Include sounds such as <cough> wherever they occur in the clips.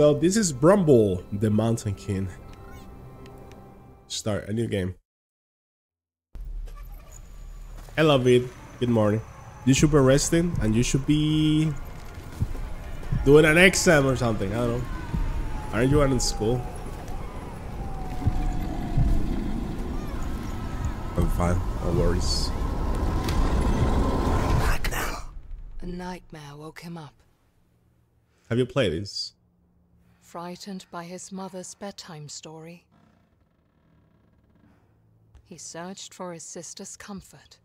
So this is Bramble, the Mountain King. Start a new game. Hello, Vid. Good morning. You should be resting and you should be doing an exam or something. I don't know. Aren't you in school? I'm fine. No worries. A nightmare woke him up. Have you played this? Frightened by his mother's bedtime story, he searched for his sister's comfort.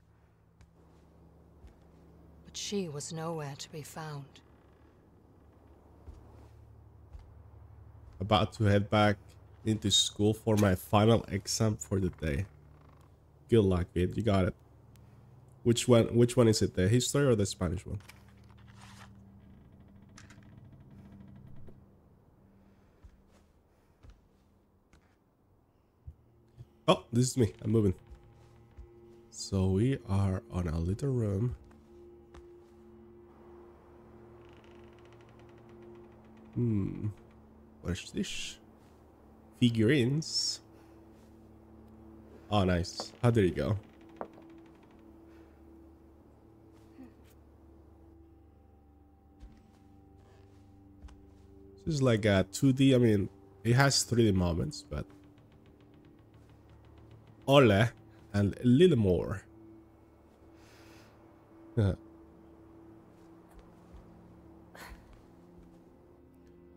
But she was nowhere to be found. About to head back into school for my final exam for the day. Good luck, kid. You got it. Which one? Which one is it? The history or the Spanish one? Oh, this is me. I'm moving. So we are on a little room. Hmm. What's this? Figurines. Oh, nice. How did it go? This is like a 2D. I mean, it has 3D moments, but Olle and Lillemor.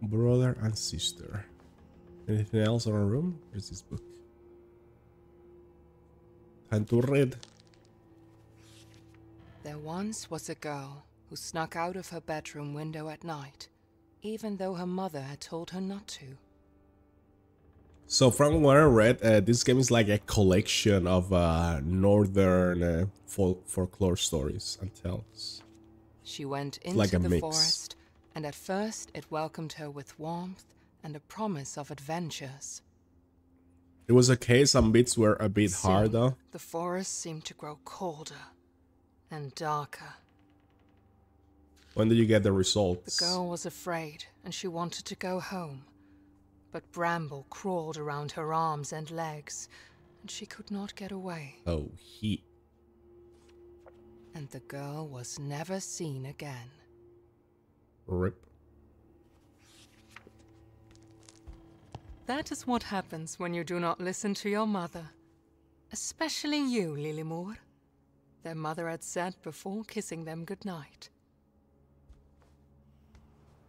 Brother and sister. Anything else in our room? Where's this book? Time to read. There once was a girl who snuck out of her bedroom window at night, even though her mother had told her not to. So from what I read, uh, this game is like a collection of uh, northern uh, folk folklore stories and tales. She went into like a the mix. forest, and at first it welcomed her with warmth and a promise of adventures. It was okay. Some bits were a bit hard Soon, though. The forest seemed to grow colder and darker. When did you get the results? The girl was afraid, and she wanted to go home. But bramble crawled around her arms and legs, and she could not get away. Oh, he. And the girl was never seen again. Rip. That is what happens when you do not listen to your mother. Especially you, Lillemor. Their mother had said before kissing them goodnight.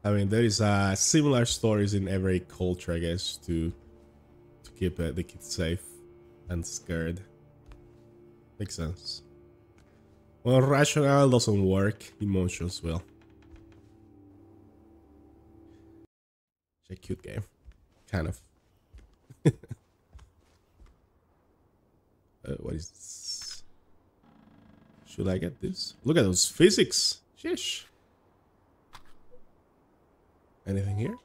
I mean, there is uh, similar stories in every culture, I guess, to to keep uh, the kids safe and scared. Makes sense. Well, rationale doesn't work. Emotions will. It's a cute game, kind of. <laughs> uh, what is this? Should I get this? Look at those physics. Sheesh. Anything here?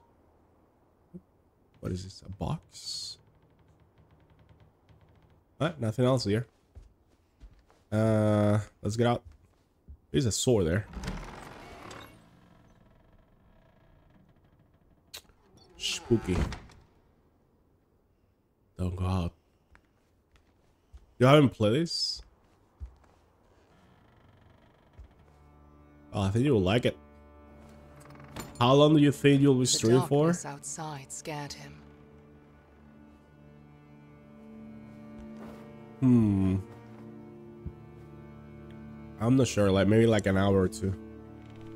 What is this? A box? What? Nothing else here. Uh, let's get out. There's a sword there. Spooky. Don't go out. You haven't played this? Oh, I think you'll like it. How long do you think you'll be streaming for? outside scared him. Hmm. I'm not sure. Like maybe like an hour or two.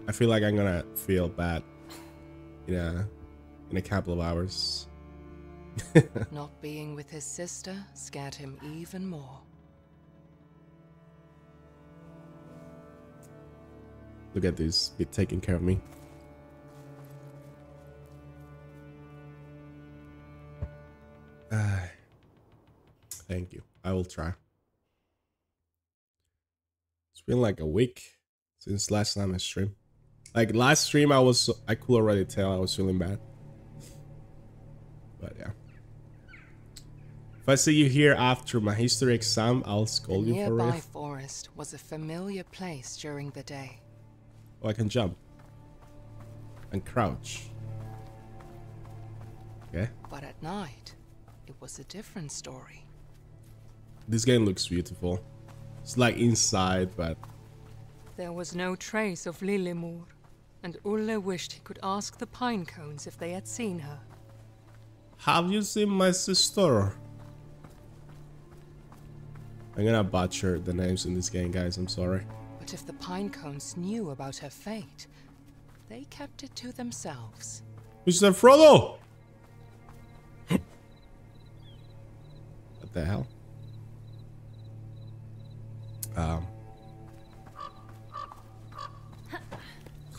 I feel like I'm gonna feel bad. Yeah, in a couple of hours. <laughs> Not being with his sister scared him even more. Look at this. Be taking care of me. Thank you. I will try. It's been like a week since last time I streamed. Like last stream, I was I could already tell I was feeling bad. But yeah. If I see you here after my history exam, I'll The scold you for nearby it. forest was a familiar place during the day. Oh, I can jump and crouch. Okay. But at night, it was a different story. This game looks beautiful. It's like inside, but There was no trace of Lillemor, and Olle wished he could ask the pine cones if they had seen her. have you seen my sister? I'm gonna butcher the names in this game, guys. I'm sorry. But if the pine cones knew about her fate, they kept it to themselves. Mr. Frodo! <gasps> what the hell? Um.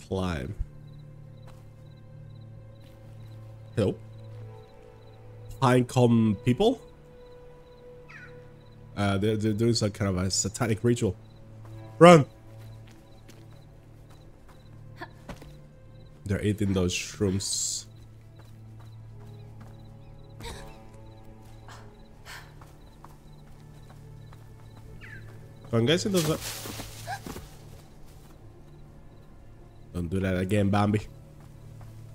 Climb. Hello? Pinecone people? Uh, they're, they're doing some kind of a satanic ritual. Run! They're eating those shrooms. It does Don't do that again, Bambi.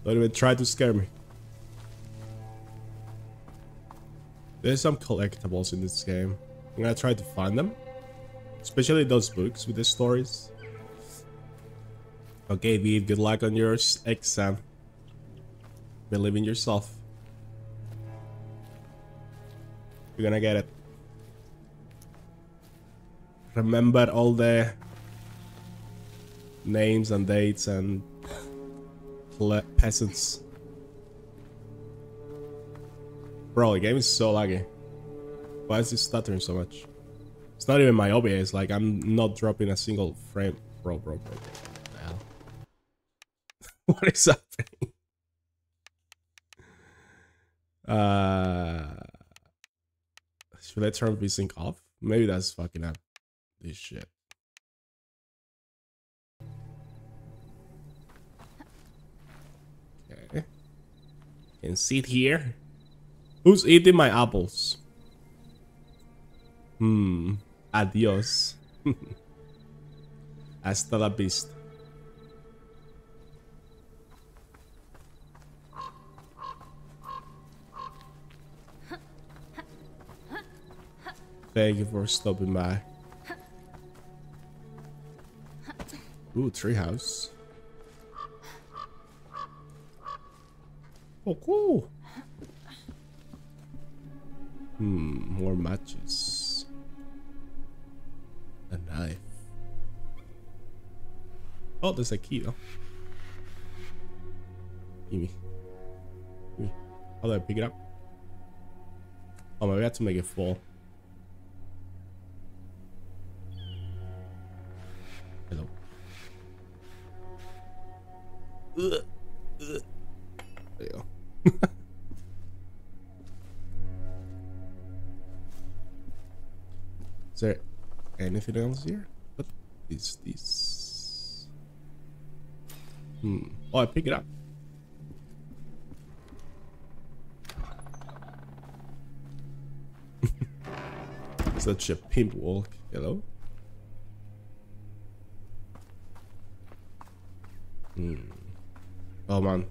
Don't even try to scare me. There's some collectibles in this game. I'm gonna try to find them. Especially those books with the stories. Okay, Viv, good luck on your exam. Believe in yourself. You're gonna get it. Remember all the names and dates and peasants. Bro, the game is so laggy. Why is it stuttering so much? It's not even my OBS, like I'm not dropping a single frame. Bro, bro, bro, bro. What <laughs> what is happening? Uh, should I turn VSync off? Maybe that's fucking up this shit. Okay. Can sit here. Who's eating my apples? Hmm. Adios. <laughs> Hasta la vista. Thank you for stopping by. Ooh, treehouse. Oh, cool. Hmm, more matches. A knife. Oh, there's a key though. Give me. Give me. How do I pick it up? Oh, maybe I have to make it full. There you go. Is there anything else here? What is this? Hmm. Oh, I pick it up. <laughs> Such a pimp walk. Hello? Hmm. Oh man.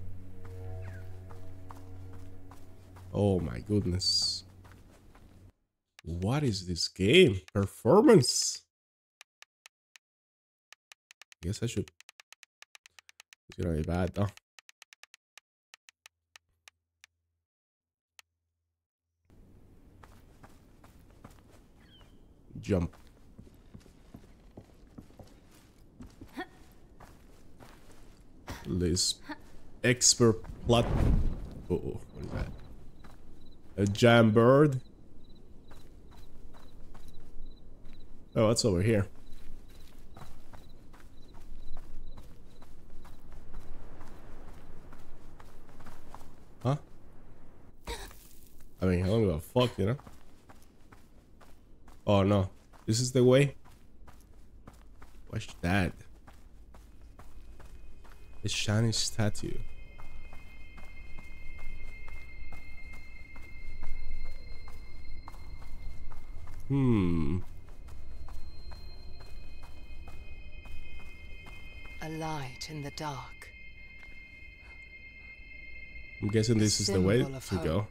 Oh my goodness. What is this game? Performance. I guess I should. It's gonna be bad though. Jump. This expert plot. Oh, oh, what is that? A jam bird. Oh, that's over here? Huh? I mean, I don't give a fuck, you know? Oh no. This is the way? What's that? A shiny statue. Hmm. A light in the dark. I'm guessing this is the way to go.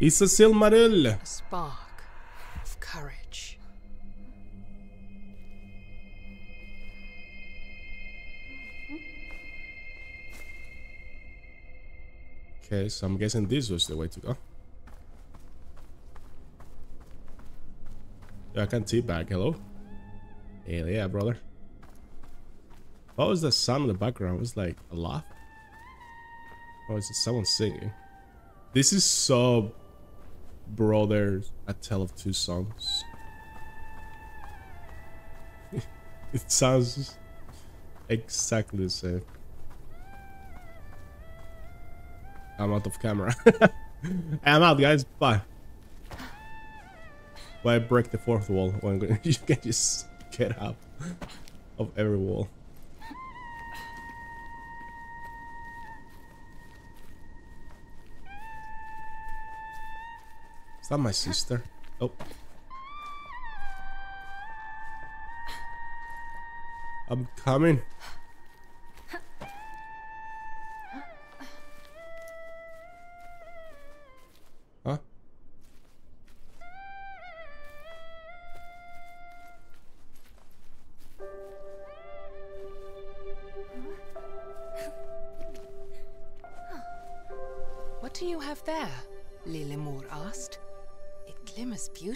It's a Silmaril! A spark Okay, so I'm guessing this was the way to go. I can't see back. Hello? Hell yeah, brother. What was the sound in the background? It was like a laugh? Or is it someone singing? This is so brother a tale of two songs. <laughs> it sounds exactly the same. I'm out of camera. <laughs> I'm out, guys. Bye. Why break the fourth wall when <laughs> you can just get out of every wall? Is that my sister? Oh. I'm coming.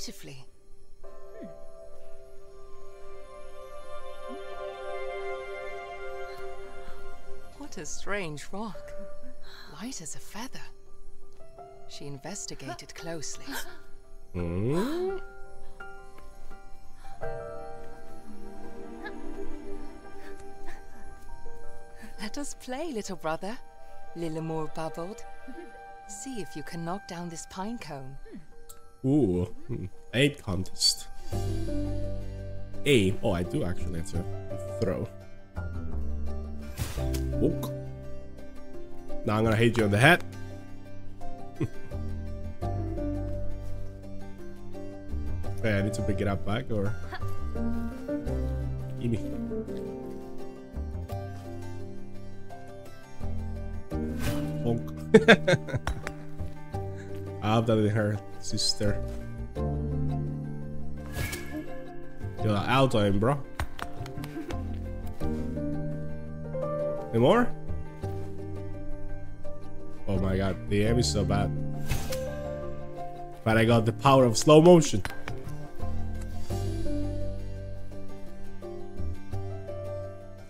Beautifully. What a strange rock. Light as a feather. She investigated closely. Hmm? Let us play, little brother, Lillemor babbled. See if you can knock down this pine cone. Ooh. hmm. Aim contest. Aim. Oh, I do actually have to throw. Now I'm gonna hit you on the head. <laughs> Wait, I need to pick it up back or. <laughs> Gimme. Bonk. <laughs> That didn't hurt, sister. You're out on him, bro. Any more? Oh my god, the aim is so bad. But I got the power of slow motion.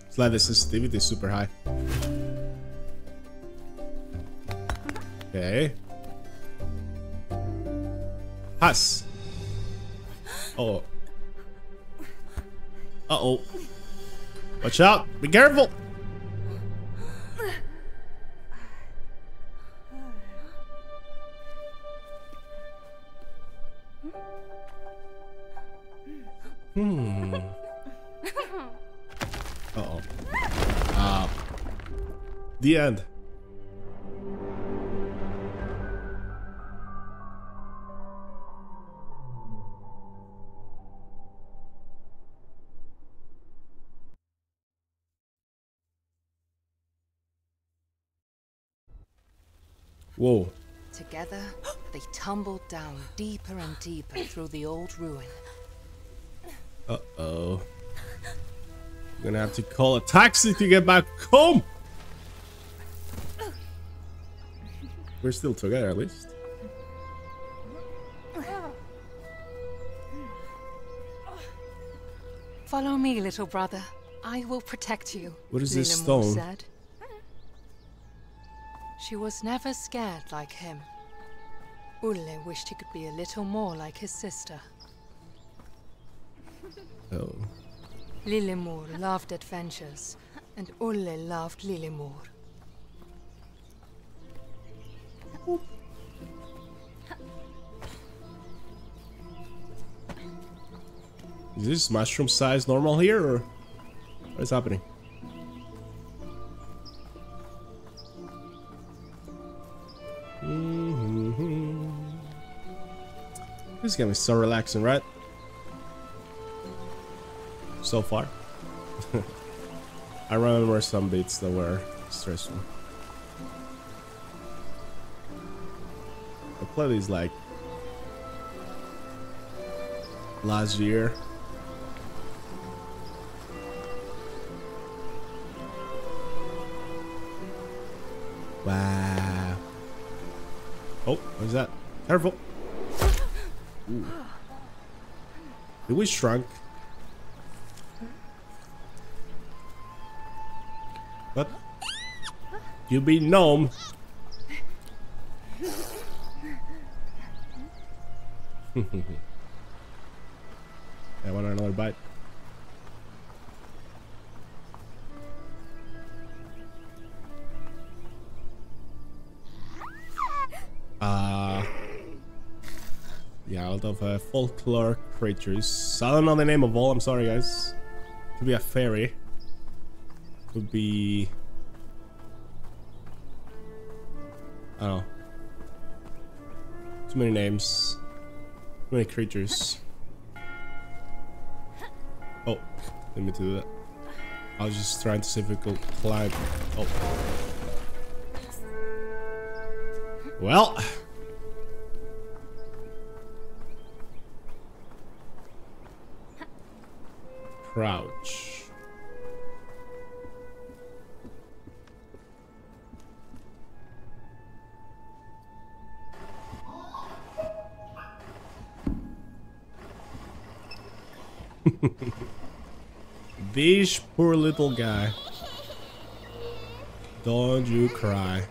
Slide the sensitivity is super high. Pass. Oh. Uh oh. Watch out. Be careful. Hmm. Uh oh. Uh, the end. Whoa. Together, they tumbled down deeper and deeper through the old ruin. Uh oh. I'm gonna have to call a taxi to get back home. We're still together at least. Follow me, little brother. I will protect you. What is this stone? said. She was never scared like him. Olle wished he could be a little more like his sister. <laughs> Oh. Lillemor loved adventures, and Olle loved Lillemor. Is this mushroom size normal here or what is happening? This is so relaxing, right? So far. <laughs> I remember some beats that were stressful. I played these like last year. Wow. Oh, what's that? Careful. Ooh. Did shrunk? What? You be gnome. <laughs> folklore creatures. I don't know the name of all. I'm sorry, guys. Could be a fairy. Could be. I don't know. Too many names. Too many creatures. Oh, let me do that. I was just trying to see if we could climb. Oh. Well. Crouch. <laughs> This poor little guy. Don't you cry.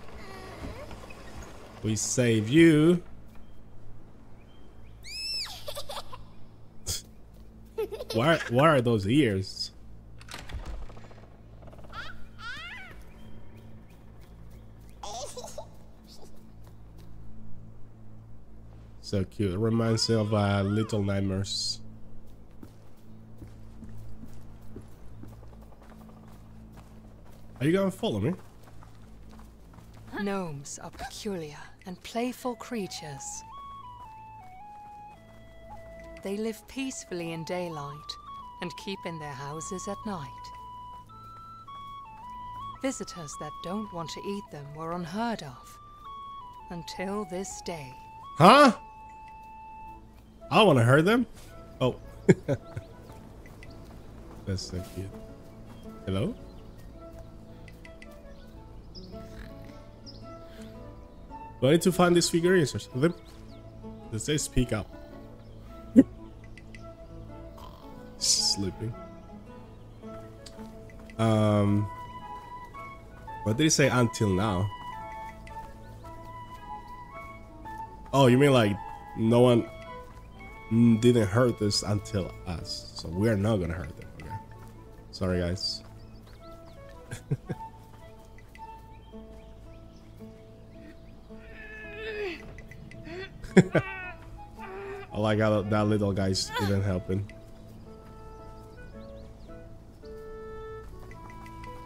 We save you. Why, why are those ears? So cute. It reminds me of uh, Little Nightmares. Are you gonna follow me? Gnomes are peculiar and playful creatures. They live peacefully in daylight and keep in their houses at night. Visitors that don't want to eat them were unheard of until this day. Huh? I want to hurt them. Oh. <laughs> That's so cute. Hello? Do I need to find these figurines or something? Does they speak up? Sleeping. Um. What did he say until now? Oh, you mean like no one didn't hurt us until us. So we're not gonna hurt them, okay? Sorry, guys. <laughs> I like how that little guy's even helping.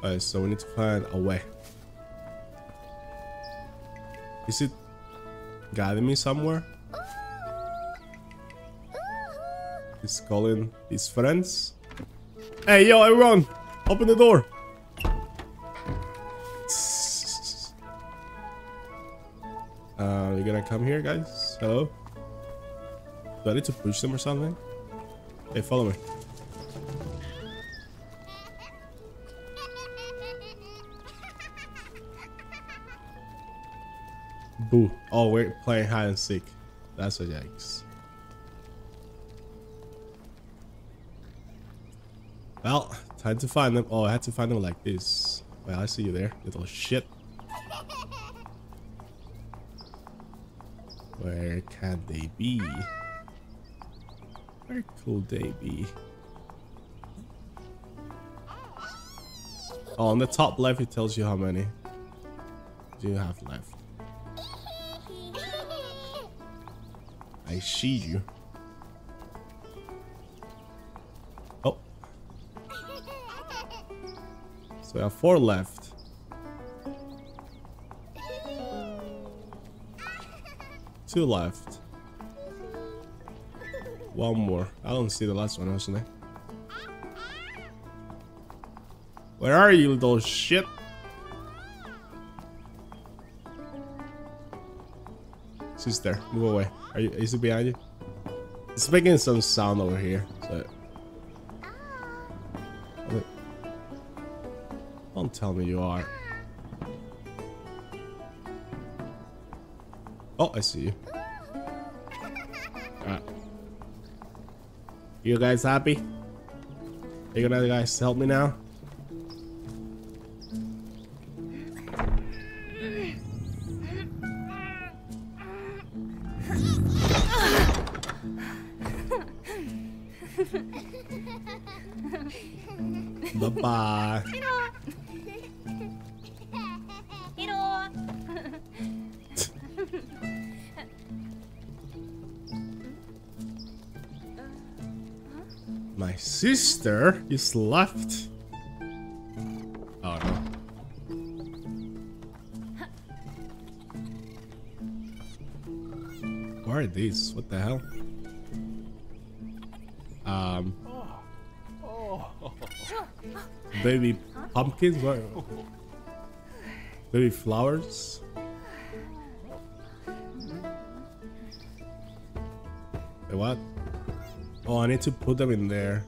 Alright, so we need to find a way. Is it guiding me somewhere? He's calling his friends. Hey, yo, everyone! Open the door! <laughs> Uh, you gonna come here, guys? Hello? Do I need to push them or something? Hey, follow me. Boo. Oh, we're playing hide and seek. That's a yikes. Well, time to find them. Oh, I had to find them like this. Well, I see you there, little shit. Where can they be? Where could they be? Oh, on the top left, it tells you how many do you have left. I see you. Oh. So I have four left. Two left. one more. I don't see the last one, wasn't? Where are you, little shit? Sister, move away. Are you? Is it behind you? It's making some sound over here. So. Don't tell me you are. Oh, I see you. You guys happy? Are you gonna guys help me now? Sister just left. Oh no. What are these? What the hell? Um. Baby pumpkins? What? Baby flowers? Wait, what? Oh, I need to put them in there.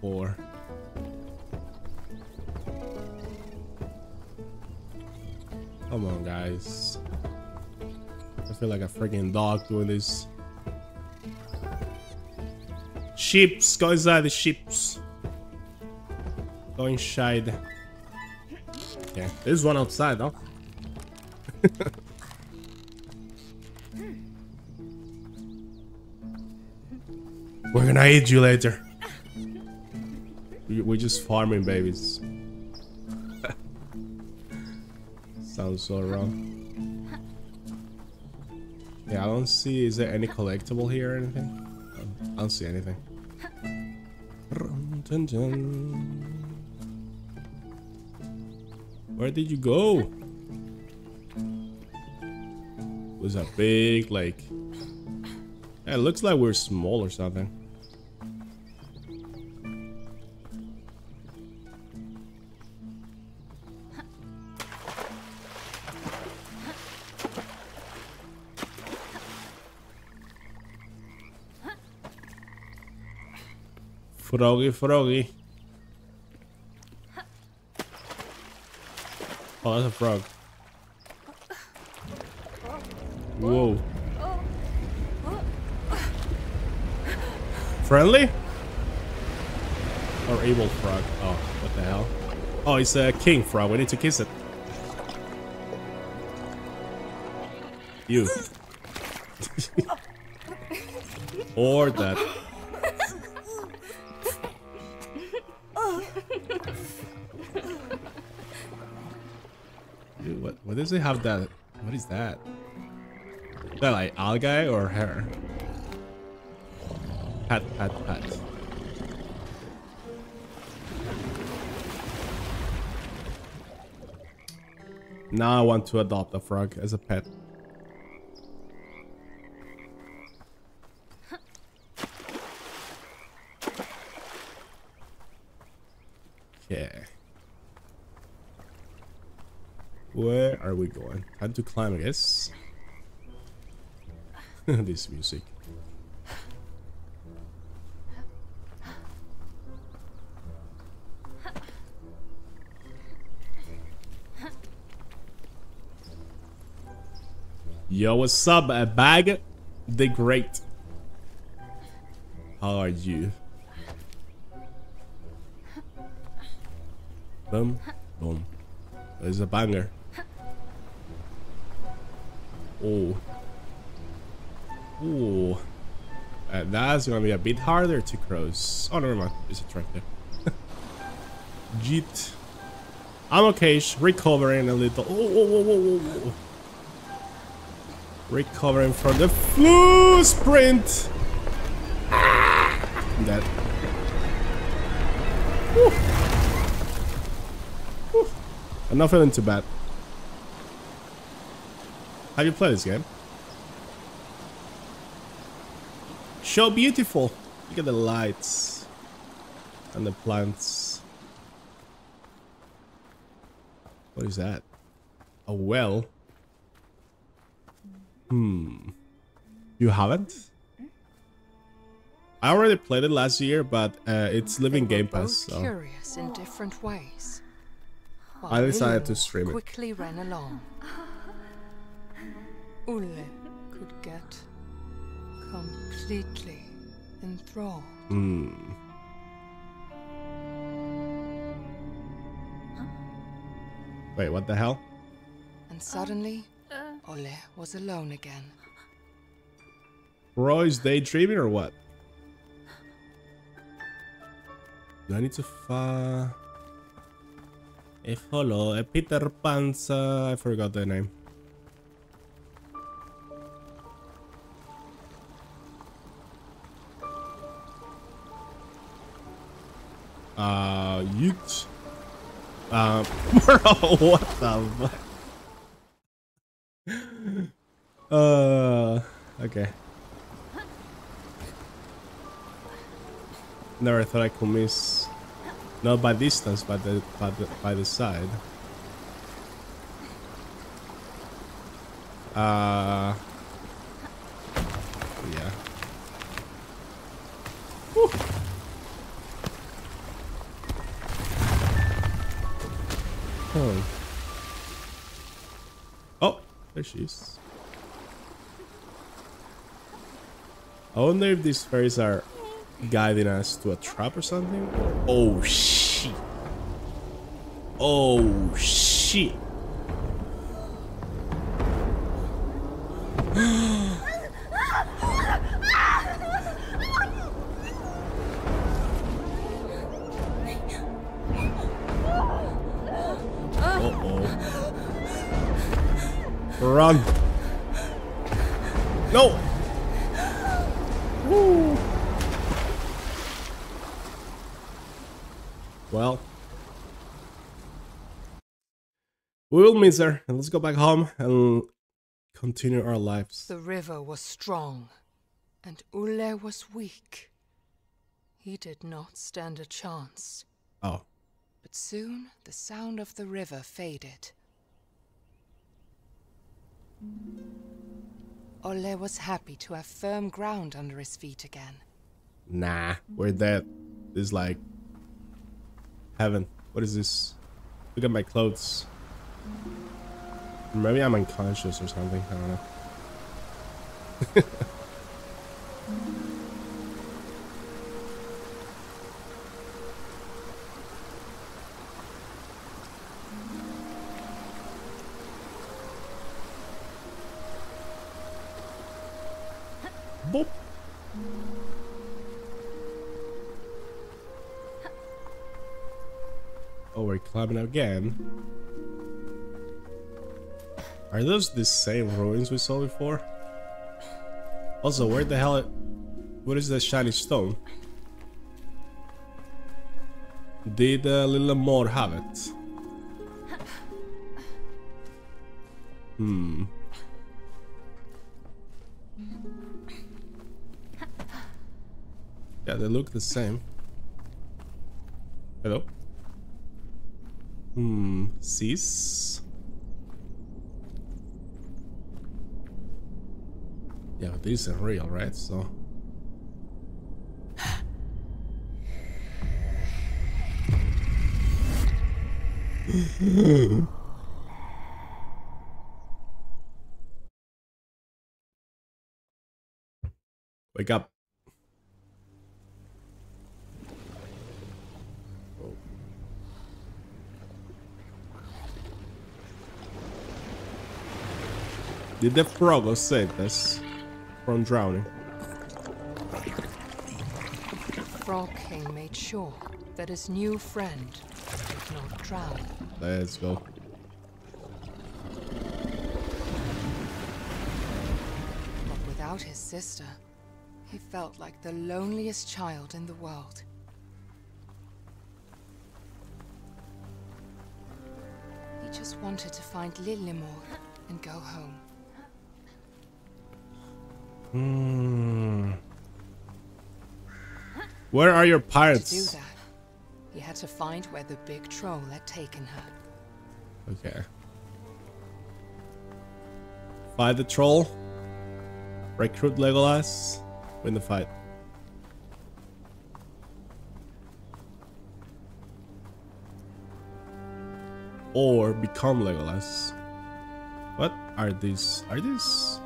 Four. Come on, guys. I feel like a freaking dog doing this. Ships! go inside the ships! Go inside. Okay, there's one outside though. <laughs> We're gonna eat you later. We- We're just farming babies. <laughs> Sounds so wrong. Yeah, I don't see. Is there any collectible here or anything? I don't see anything. Rum, dun, dun. Where did you go? Was a big like. Yeah, it looks like we're small or something. Froggy, froggy. Oh, that's a frog. Whoa. Friendly? Or evil frog? Oh, what the hell? Oh, it's a king frog. We need to kiss it. You. <laughs> or that. Does it have that? What is that? Is that like algae or hair? Pat, pat, pat. Now I want to adopt a frog as a pet. Yeah. Where are we Time to climb, I guess. <laughs> this music. Yo, what's up, bag? The great. How are you? Boom, boom. There's a banger. Oh. Ooh. Uh, that's gonna be a bit harder to cross. Oh, never mind. It's a track there. <laughs> Jeet. I'm okay. Recovering a little. Oh, whoa, whoa, whoa. Recovering from the flu sprint. I'm dead. Whew. Whew. I'm not feeling too bad. Have you played this game? So beautiful. Look at the lights and the plants. What is that? A well? Hmm. You haven't? I already played it last year, but uh, it's living Game Pass. So. curious in different ways. I decided to stream it. Quickly ran along. Olle could get completely enthralled. Hmm. Wait, what the hell? And suddenly, Olle was alone again. Roy's daydreaming or what? Do I need to fa... A follow a Peter Pan's uh, I forgot the name. Uh, Um, <laughs> bro, what the fuck? Uh, okay. Never thought I could miss. Not by distance, but the, by the, by the side. Uh. Oh. Oh, there she is. I wonder if these fairies are guiding us to a trap or something. Oh shit. Oh shit. We will and let's go back home and continue our lives. The river was strong, and Olle was weak. He did not stand a chance. Oh, But soon the sound of the river faded. Olle was happy to have firm ground under his feet again. nah, we're dead. This is like heaven. What is this? Look at my clothes. Maybe I'm unconscious or something. I don't know. Boop. Oh, we're climbing again. Are those the same ruins we saw before? Also, where the hell... What is that shiny stone? Did uh, Little More have it? Hmm. Yeah, they look the same. Hello? Hmm, sis? Yeah, but this isn't real, right? So... Wake up. Did the frog save from drowning? Frog King made sure that his new friend did not drown. Let's go. But without his sister, he felt like the loneliest child in the world. He He just wanted to find Lillemor and go home. Hmm. Where are your pirates? To do that, he had to find where the big troll had taken her. Okay. Fight the troll. Recruit Legolas. Win the fight. Or become Legolas. What are these? Are these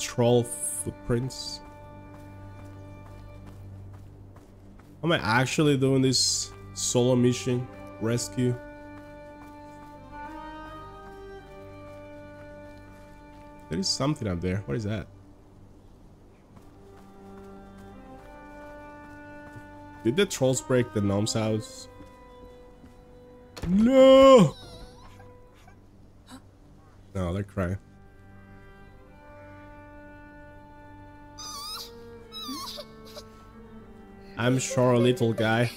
troll footprints? Am I actually doing this solo mission rescue? There is something up there. What is that? Did the trolls break the gnome's house? No! No, they're crying. I'm sure, a little guy.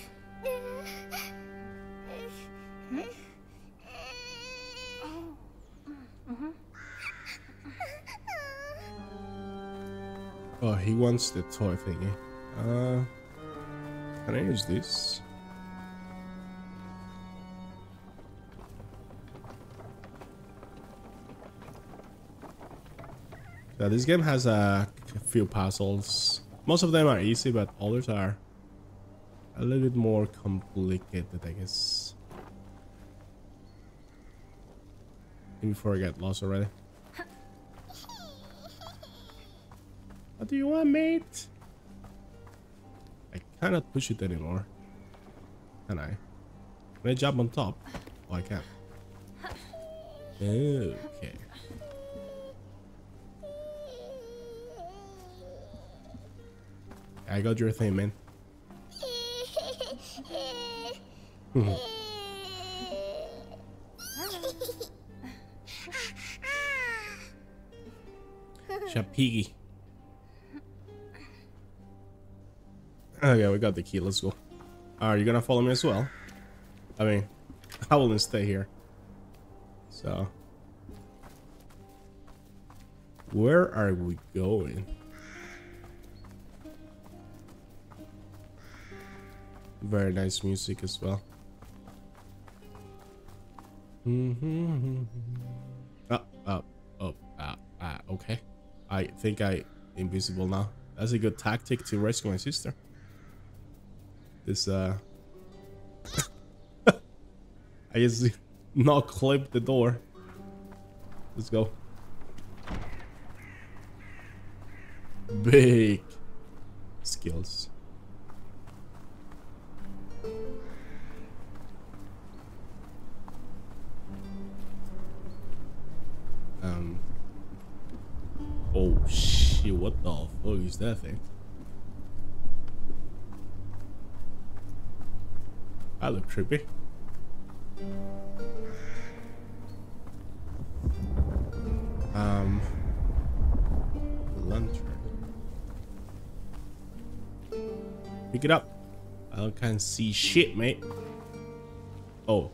Oh, he wants the toy thingy. Uh, can I use this? Yeah, this game has a few puzzles. Most of them are easy, but others are a little bit more complicated, I guess. Before I get lost already. What do you want, mate? I cannot push it anymore. Can I? Can I jump on top? Oh, I can. Okay. I got your thing, man. Mm-hmm. Shapigi. Okay, we got the key. Let's go. Are you gonna follow me as well? I mean, <laughs> I will stay here. So, where are we going? Very nice music as well. Mm-hmm. Oh, oh, oh, ah, ah, okay. I think I invisible now. That's a good tactic to rescue my sister. This uh <laughs> I just <laughs> not clip the door. Let's go. Big skills. Fuck is that thing? I look trippy. Um, lantern. Pick it up. I can't see shit, mate. Oh.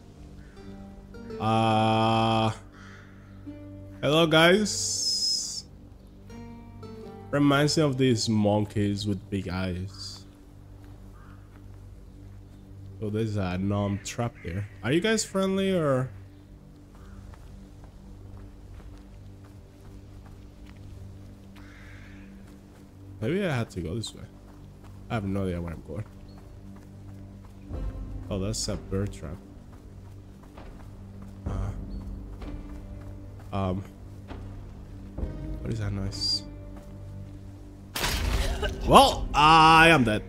Uh. Hello, guys. Reminds me of these monkeys with big eyes. Oh, there's a nom trap there. Are you guys friendly or? Maybe I had to go this way. I have no idea where I'm going. Oh, that's a bird trap. Uh, um, what is that noise? Well, I am dead.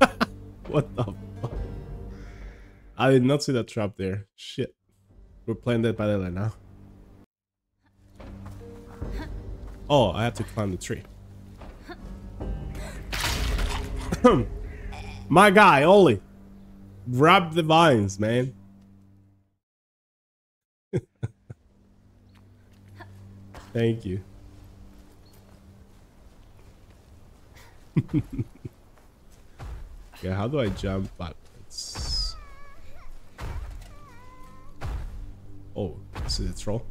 <laughs> what the fuck? I did not see that trap there. Shit. We're playing Dead by Daylight now. Oh, I have to climb the tree. <clears throat> My guy, Oli. Grab the vines, man. <laughs> Thank you. <laughs> yeah, how do I jump backwards? Oh, is a troll.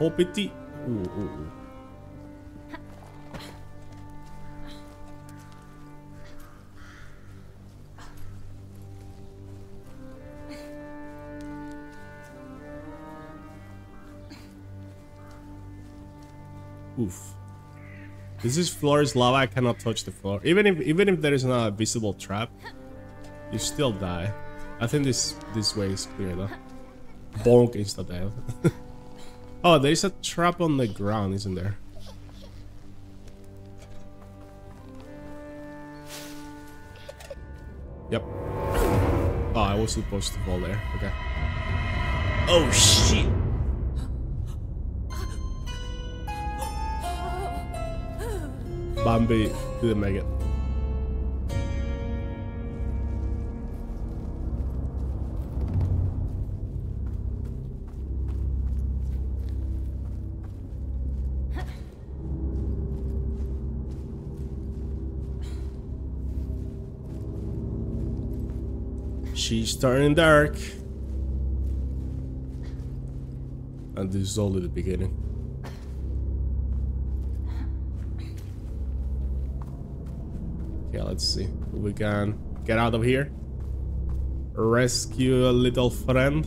Oh, pity. Ooh, ooh, ooh. Oof. This is floor is lava. I cannot touch the floor. Even if even if there is not a visible trap, you still die. I think this this way is clear though. Bonk insta death. <laughs> oh, there is a trap on the ground, isn't there? Yep. Oh, I was supposed to fall there. Okay. Oh shit. Bambi didn't make it. She's turning dark. And this is only the beginning. Let's see. We can get out of here. Rescue a little friend.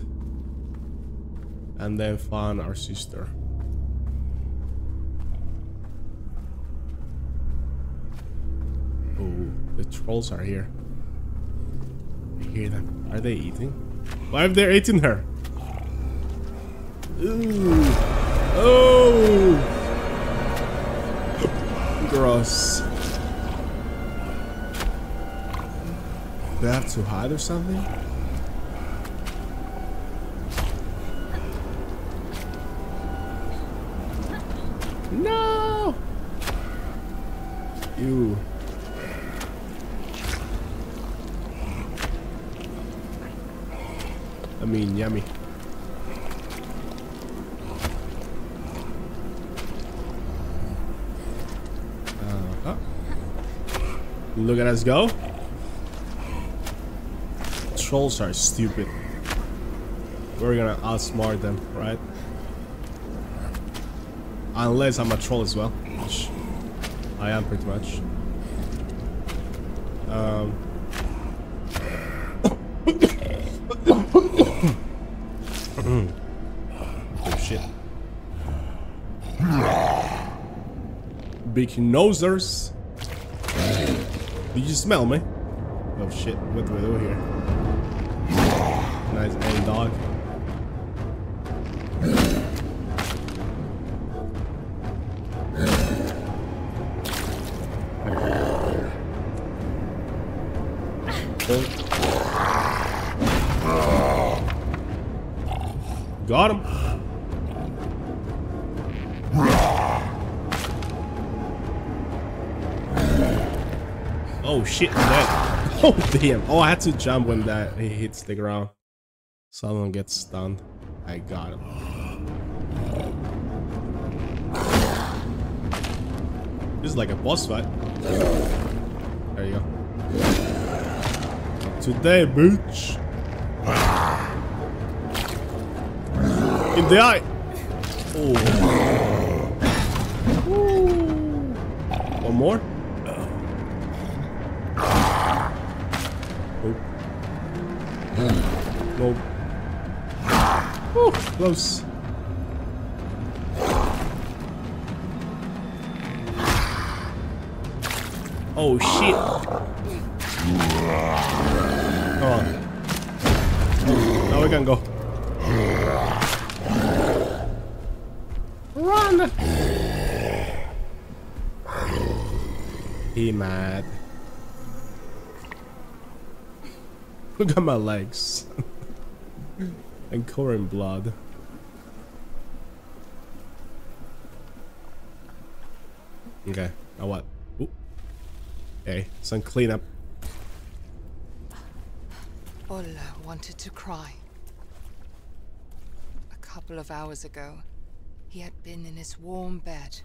And then find our sister. Oh, the trolls are here. I hear them. Are they eating? Why if they're eating her? Ooh. Oh! Gross. They have to hide or something? No! Ew. I mean, yummy. Uh-huh. Look at us go. Trolls are stupid. We're gonna outsmart them, right? Unless I'm a troll as well, which I am pretty much. Um, <coughs> oh shit. Big nosers. Did you smell me? Oh shit, what do we do here? Nice dog. Got him. Oh shit, I'm. <laughs> Oh damn. Oh, I had to jump when that hits the ground. Someone gets stunned. I got him. This is like a boss fight. There you go. Today, bitch. In the eye. Oh. One more. Close. Oh shit. On. Now we can go. Run! He mad. Look at my legs. <laughs> and covered in blood. Okay, now what? Ooh. Okay, some cleanup. Olle wanted to cry. A couple of hours ago, he had been in his warm bed,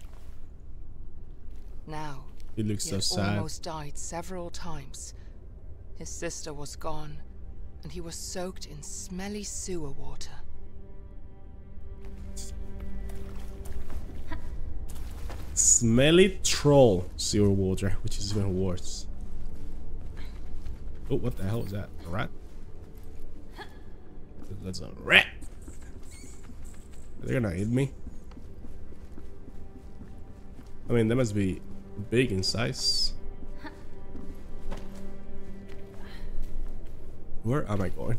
Now, He looks he so sad. almost died several times. His sister was gone, and he was soaked in smelly sewer water. Smelly troll sewer water, which is even worse. Oh, what the hell is that? A rat? That's a rat. They're gonna eat me. I mean, they must be big in size. Where am I going?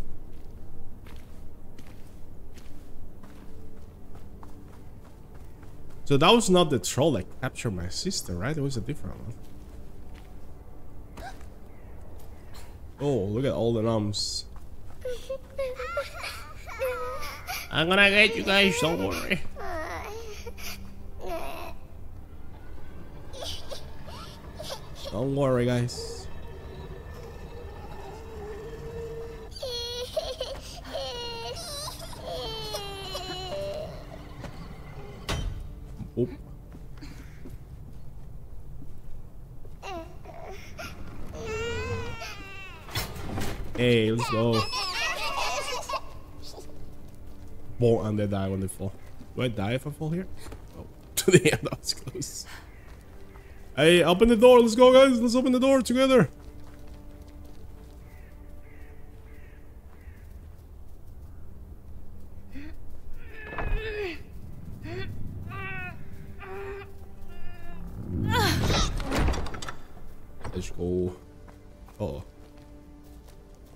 So that was not the troll that captured my sister, right? It was a different one. Oh, look at all the noms. I'm gonna get you guys, don't worry. Don't worry, guys. Oop. Hey, let's go. Won't and they die when they fall. Do I die if I fall here? Oh, <laughs> to the end, that was close. Hey, open the door. Let's go, guys. Let's open the door together. Let's. Oh.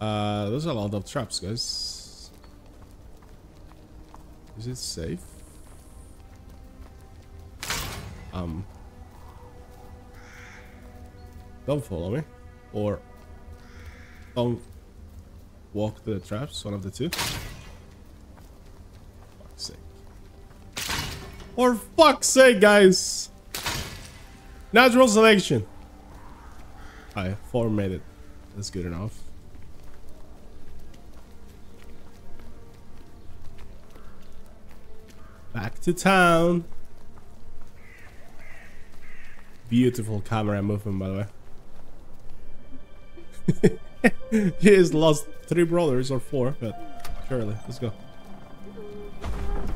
Uh, there's a lot of traps, guys. Is it safe? Um. Don't follow me. Or don't walk to the traps, one of the two. Fuck's sake. For fuck's sake, guys! Natural selection. I four made it. That's good enough. Back to town. Beautiful camera movement, by the way. <laughs> he has lost three brothers or four, but surely. Let's go.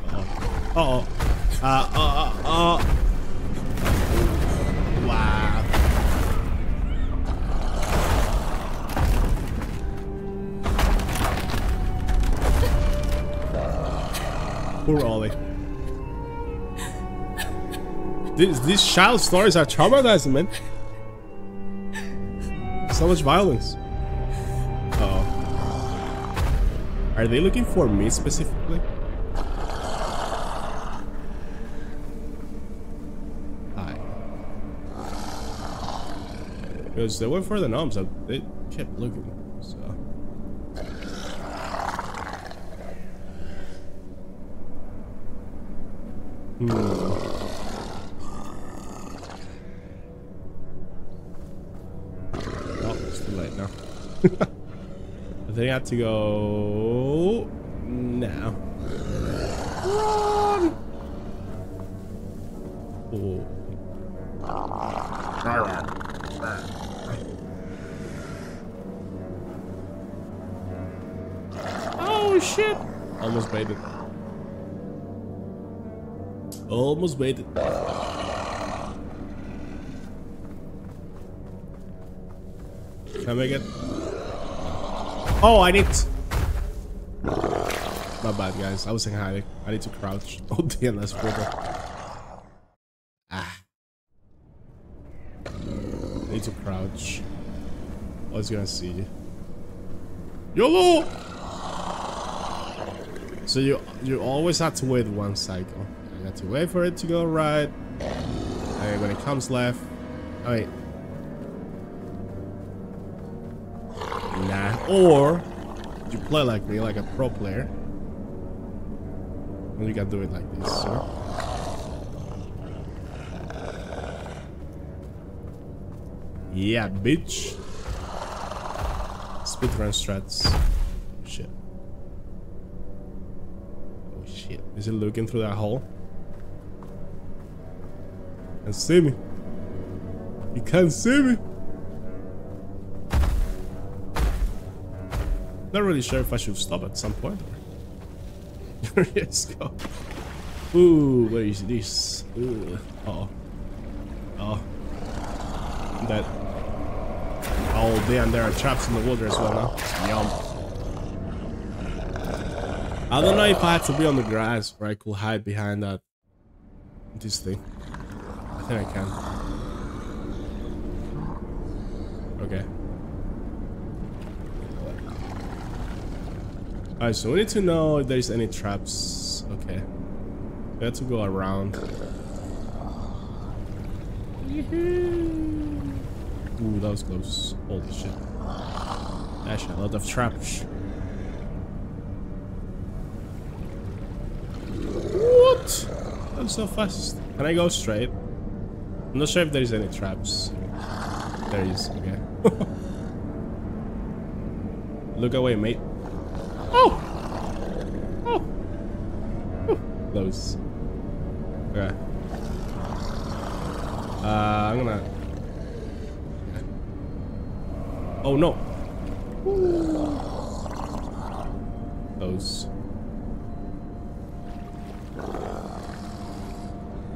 Uh oh. Uh oh. Uh, uh, uh, uh. Poor Ollie. These, these child stories are traumatizing, man. So much violence. Uh oh. Are they looking for me specifically? Hi. Because they went for the noms, they kept looking. So. Hmm. Oh, it's too late now. <laughs> I think I have to go Almost it. Can make it? Oh, I need. My bad, guys. I was saying hiding. I need to crouch. Oh, DNS brother. Ah. I need to crouch. I was gonna see you. YOLO! So you you always have to wait one cycle. You have to wait for it to go right. And when it comes left, I mean, Nah. Or you play like me, like a pro player. And you can do it like this, sir. Yeah, bitch. Speedrun strats. Shit. Oh shit. Is it looking through that hole? And see me. You can't see me. Not really sure if I should stop at some point. <laughs> Let's go. Ooh, where is this? Ooh. Oh. Oh. That. Oh, damn, there are traps in the water as well now. Yum. I don't know if I had to be on the grass or I could hide behind that. This thing. I think I can. Okay. Alright, so we need to know if there's any traps. Okay. We have to go around. Ooh, that was close. Holy shit. Actually, a lot of traps. What? I'm so fast. Can I go straight? I'm not sure if there is any traps. There is, okay. <laughs> Look away, mate. Oh! Oh! oh. Close. Okay. Uh, I'm gonna... Oh no! Close.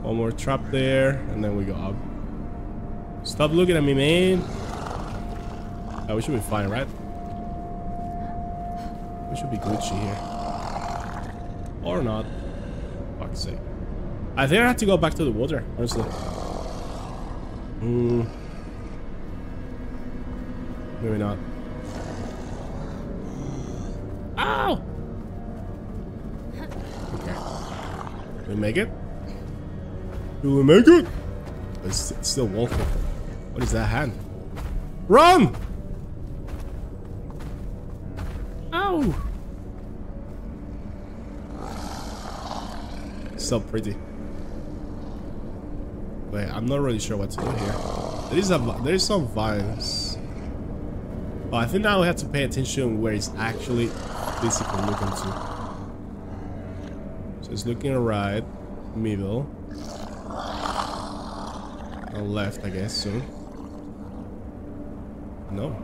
One more trap there, and then we go up. Stop looking at me, man. Oh, we should be fine, right? We should be Gucci here. Or not. Fuck's sake. I think I have to go back to the water, honestly. Hmm. Maybe not. Ow! Okay. We make it? Do we make it? It's, still walking. What is that hand? Run! Ow! So pretty. Wait, I'm not really sure what to do here. There is a there is some vines. Oh, I think now we have to pay attention where it's actually physically looking to. So it's looking right, middle, on left, I guess. So no.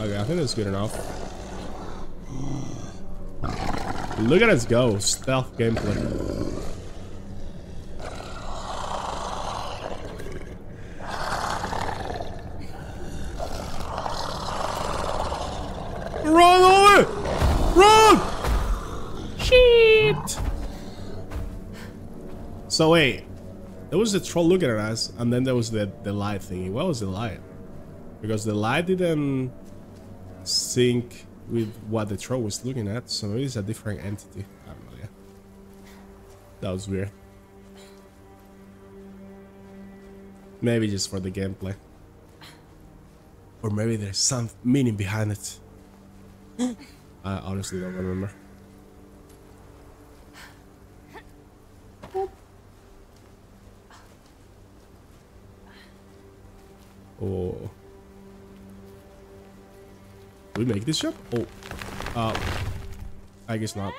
Okay, I think that's good enough. Look at us go, stealth gameplay. Run over! Run! Shit! So wait, there was the troll looking at us, and then there was the the light thingy. What was the light? Because the light didn't sync with what the troll was looking at, so maybe it's a different entity. I don't know, yeah. That was weird. Maybe just for the gameplay. Or maybe there's some meaning behind it. <laughs> I honestly don't remember. Make this jump? Oh. Uh, I guess not.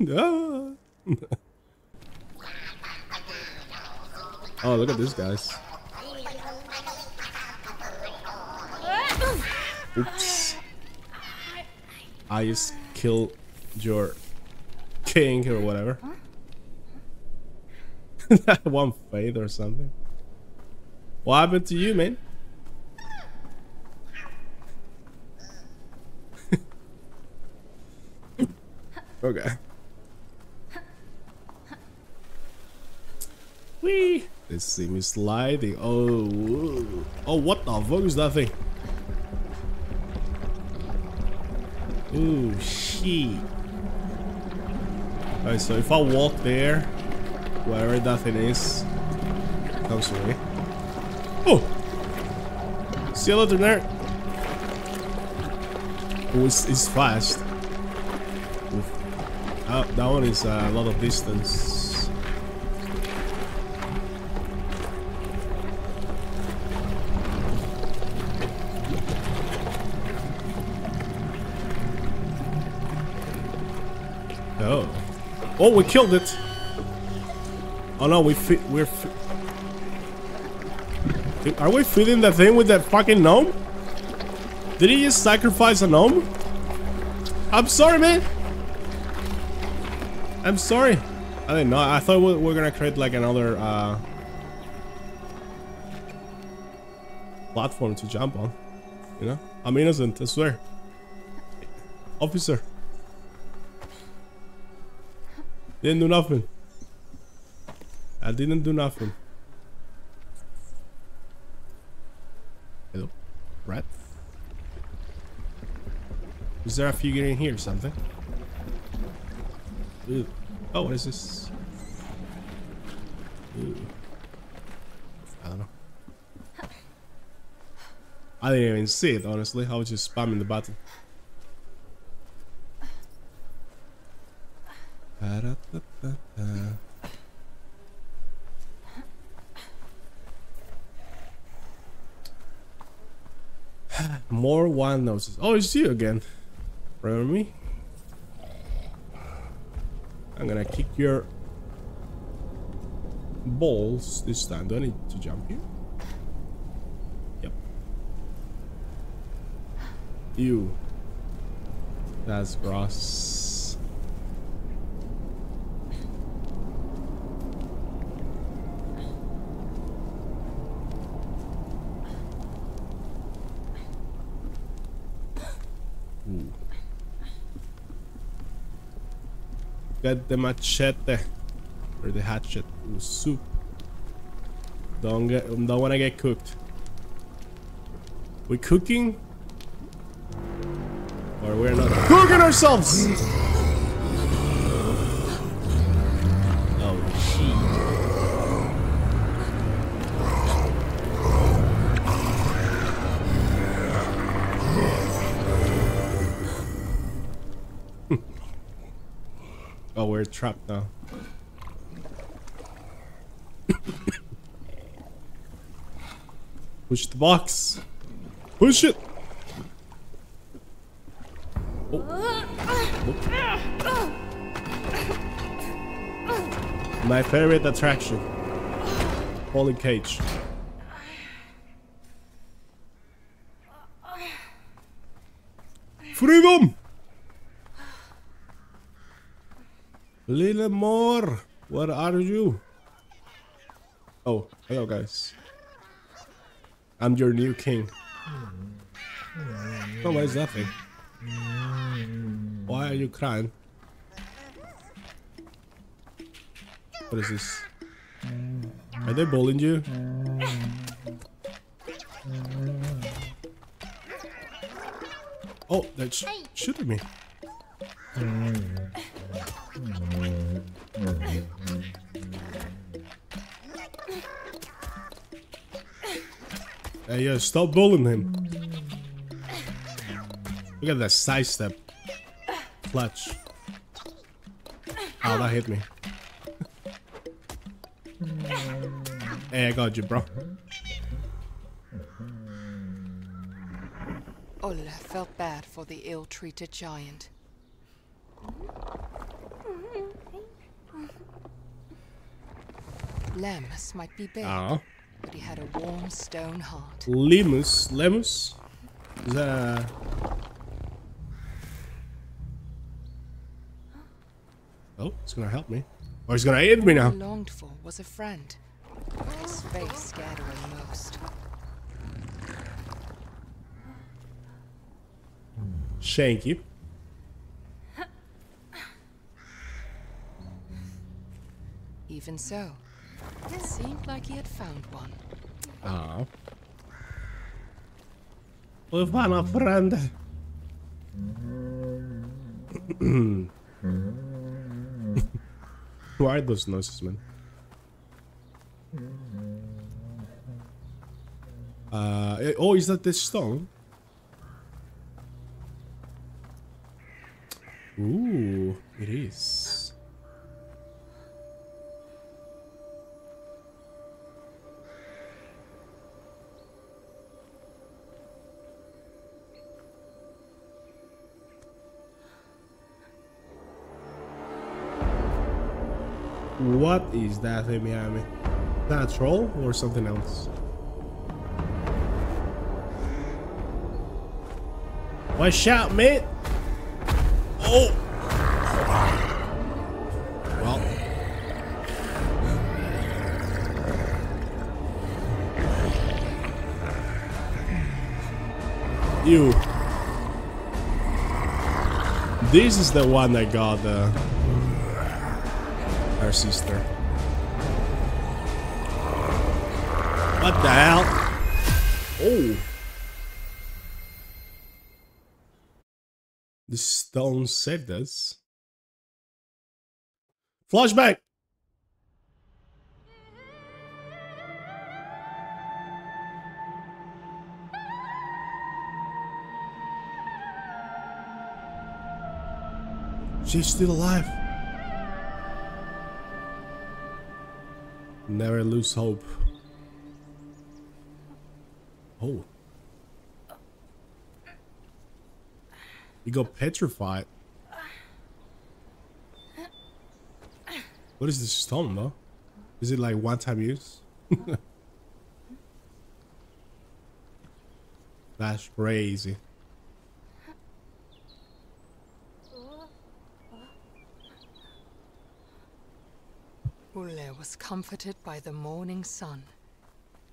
<laughs> Oh, look at this, guys. Oops. I just killed your king or whatever. <laughs> One faith or something. What happened to you, man? Okay. <laughs> Wee! This thing is sliding. Oh, oh, what the fuck is that thing? Ooh, shit. Alright, so if I walk there, wherever that thing is, comes away. Oh! See you later, nerd. Oh, it's, it's fast. Uh, that one is a lot of distance. Oh. Oh, we killed it. Oh no, we fit. We're. Fi Are we feeding the thing with that fucking gnome? Did he just sacrifice a gnome? I'm sorry, man. I'm sorry. I didn't know. I thought we were gonna create like another uh, platform to jump on. You know, I'm innocent. I swear. Officer. Didn't do nothing. I didn't do nothing. Hello, rat. Is there a figure in here or something? Ooh. Oh, what is this? Ooh. I don't know. I didn't even see it, honestly. I was just spamming the button. <laughs> More wild noses. Oh, it's you again. Remember me? I'm gonna kick your balls this time. Do I need to jump here? Yep. You. That's gross. Ooh. Get the machete or the hatchet. Soup. Don't get. Um, don't wanna get cooked. We cooking? Or we're not cooking ourselves? Trapped now. Push the box. Push it. Oh. My favorite attraction. Holy cage. More. Where are you? Oh, hello guys. I'm your new king. Oh, what is that thing? Why are you crying? What is this? Are they bullying you? Oh, they're sh shooting me. Mm. Mm-hmm. Hey, yo, stop bullying him. Look at that side step. Clutch. Oh, that hit me. <laughs> hey, I got you, bro. Olle felt bad for the ill-treated giant. Lemus might be big, Oh. but he had a warm stone heart. Lemus. Lemus? Is that a... Oh, it's gonna help me. Or he's gonna aid me All now. he longed for was a friend. His face scared away most. Thank you. Even so, it seemed like he had found one. Ja. We fan a friend. Who are those noises, man? Uh, eh, oh, is that the stone? Is that in Miami? Is that a troll or something else? Watch out, mate! Oh! Well. You. This is the one that got uh, our sister. What the hell? Oh. The stone saved us. Flashback! She's still alive. Never lose hope. Oh. You go petrified. What is this stone though? Is it like one time use? <laughs> That's crazy. Olle was comforted by the morning sun.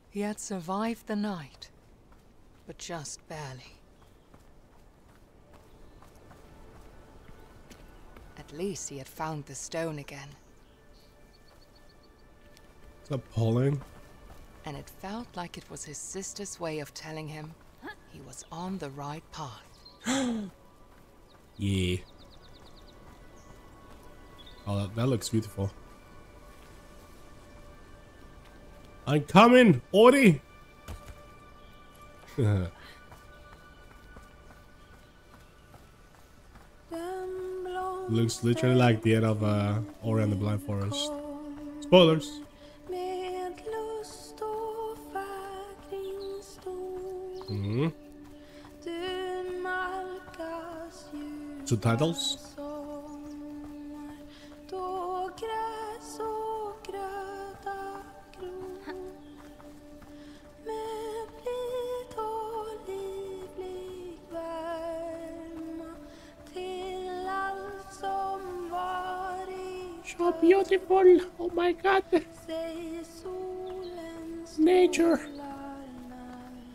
He had survived the night, but just barely. At least he had found the stone again, Is that pollen? and it felt like it was his sister's way of telling him he was on the right path. <gasps> Yeah. Oh, that, that looks beautiful. I'm coming, Ori. <laughs> looks literally like the end of uh, Ori and the Blind Forest. Spoilers. Med lust och fägringsstor. Du nalkas ljus Subtitles. Oh my god. Nature.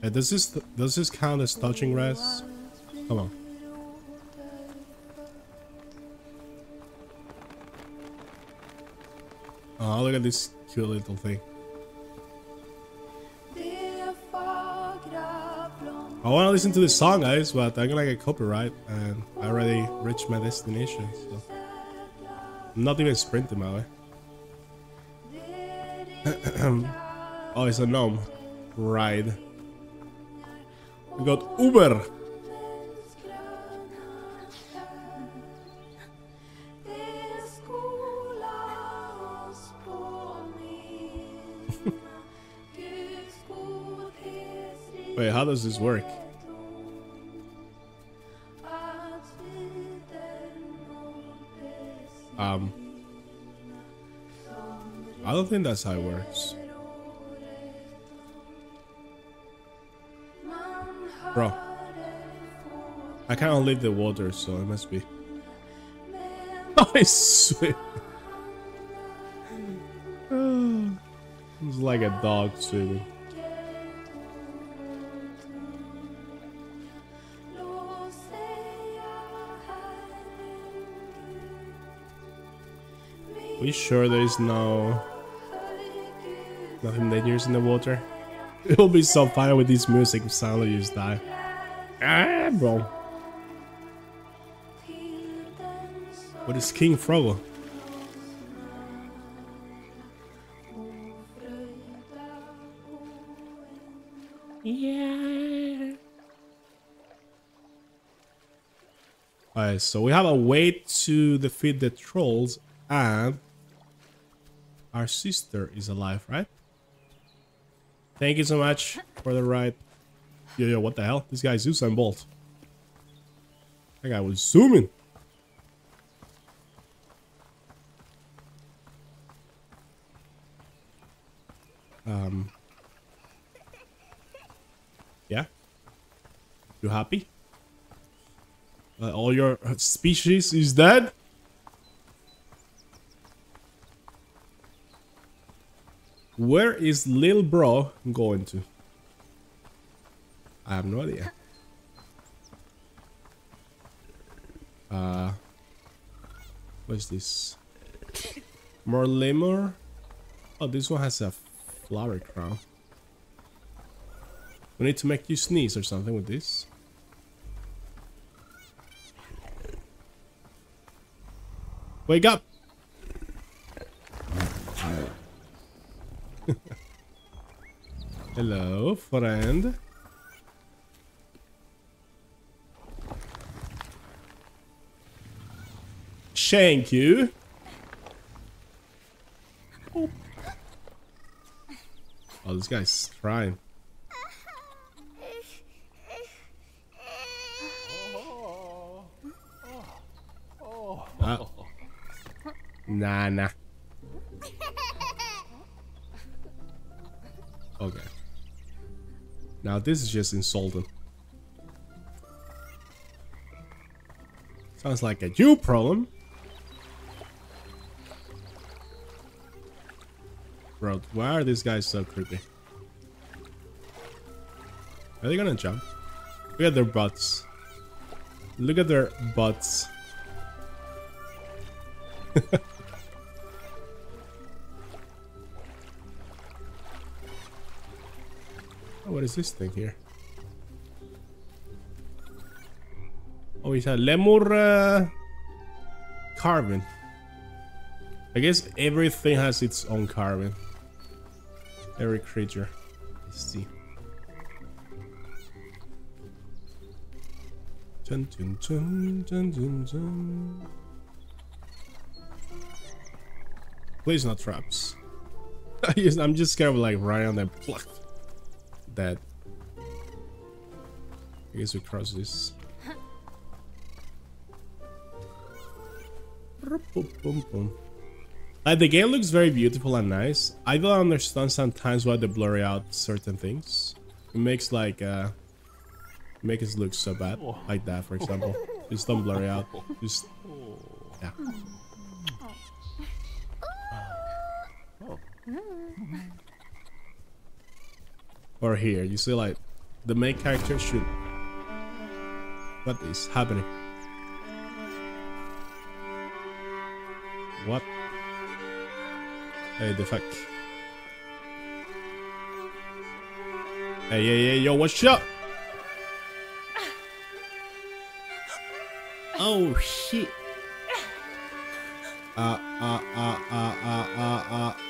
Uh, does this does this count as touching grass? Come on. Oh, look at this cute little thing. I want to listen to this song, guys, but I'm gonna get copyright, and I already reached my destination. So I'm not even sprinting my way. <clears throat> oh, it's a gnome ride. We got Uber. <laughs> Wait, how does this work? I don't think that's how it works, bro. I can't leave the water, so it must be. <laughs> It's sweet. <sighs> It's like a dog swimming. We sure there is no nothing dangerous in the water? <laughs> It'll be so fun with this music if suddenly you just die. Ah, bro. till den som What is King Frogo? Yeah. Alright, so we have a way to defeat the trolls, and our sister is alive, right? Thank you so much for the ride. Yo, yo, what the hell? This guy's Usain Bolt. That guy was zooming. Um. Yeah? You happy? Uh, all your species is dead? Where is Lil Bro going to? I have no idea. Uh, what is this? More lemur? Oh, this one has a flower crown. We need to make you sneeze or something with this. Wake up! Hello, friend. Thank you. Oh, this guy's crying. Ah. Nah, nah. Now this is just insulting. Sounds like a you problem. Bro, why are these guys so creepy? Are they gonna jump? Look at their butts. Look at their butts. <laughs> oh, what is this thing here? Oh, it's a lemur uh, carving. I guess everything has its own carving. Every creature. Let's see. Dun, dun, dun, dun, dun, dun. Please not traps. <laughs> I I'm just scared of like right on. Pluck. Dead. I guess we cross this. Like the game looks very beautiful and nice. I don't understand sometimes why they blur out certain things. It makes like uh make it look so bad. Like that for example. Just don't blur out. Just yeah. Or here, you see like the main character should What is happening? What? Hey, the fuck? Hey, yeah, yeah, yo, what's up? <laughs> Oh, shit. Uh, uh, uh, uh, uh, uh, uh.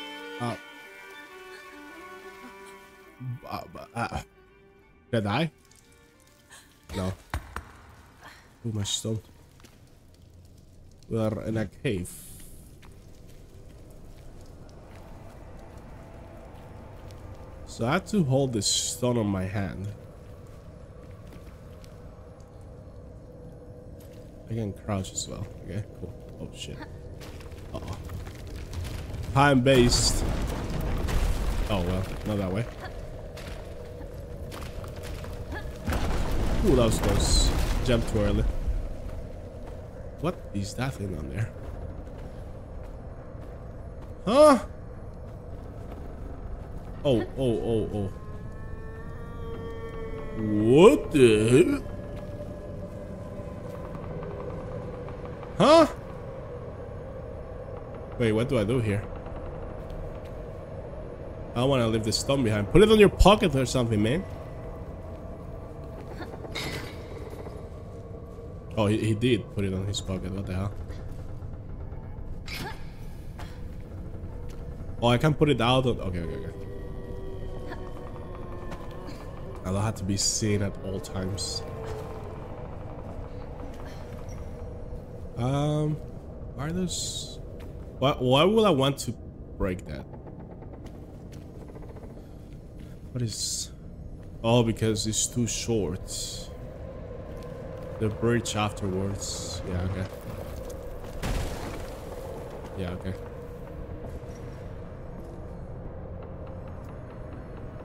Uh, uh, did I? No. Oh, my stone. We are in a cave. So I had to hold this stone on my hand. I can crouch as well. Okay, cool. Oh shit. Uh oh. Time based. Oh well, not that way. Ooh, that was close. Jumped too early. What is that thing on there? Huh? Oh, oh, oh, oh. What the hell? Huh? Wait, what do I do here? I want to leave this stone behind. Put it on your pocket or something, man. Oh, he, he did put it on his pocket. What the hell? Oh, I can't put it out. On, okay, okay, okay. I don't have to be seen at all times. Um, are those? Why? Why would I want to break that? What is? Oh, because it's too short. The bridge afterwards. Yeah. Okay. Yeah. Okay.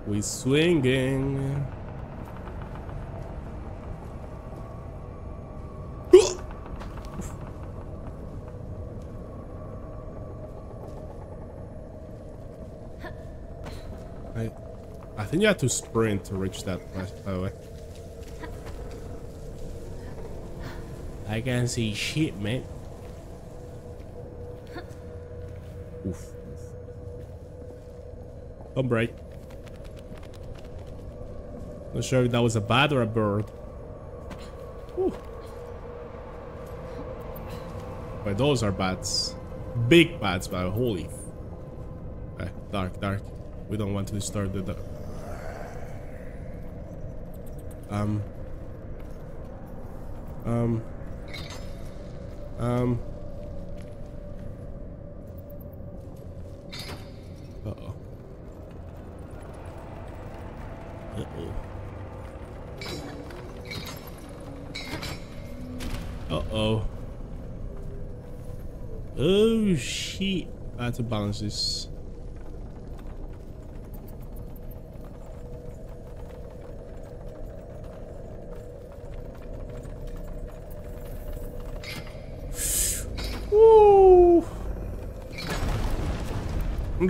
We swinging. <gasps> I, I think you have to sprint to reach that place, by the way. I can't see shit, man. Oof. Don't break. Not sure if that was a bat or a bird. Whew. But those are bats. Big bats, but holy. Okay, dark, dark. We don't want to disturb the. dark. um. Um. Um. Uh oh. Uh oh. Uh oh. Oh shit. I have to balance this.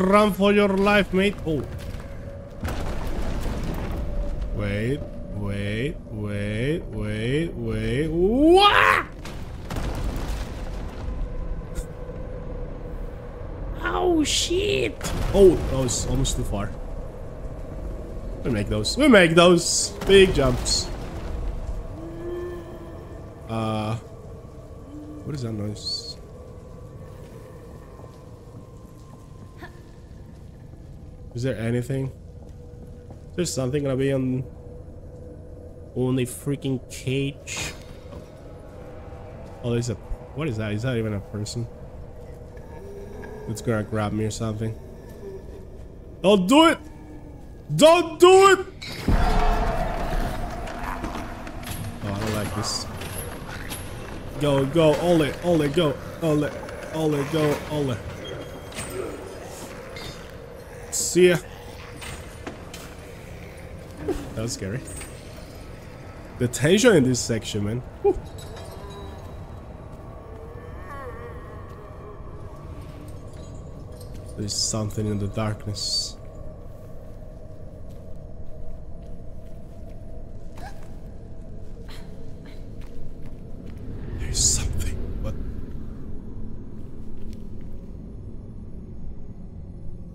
Run for your life, mate. Oh. Wait, wait, wait, wait, wait. What? Oh shit! Oh, that was almost too far. We make those. We make those big jumps. Uh, what is that noise? Is there anything? There's something gonna be on only freaking cage. Oh, there's a. What is that? Is that even a person? It's gonna grab me or something. Don't do it! Don't do it! Oh, I don't like this. Go, go, Olle, Olle, go, Olle, Olle, go, Olle. See ya. That was scary. The tension in this section, man. Whew. There's something in the darkness. There's something. What?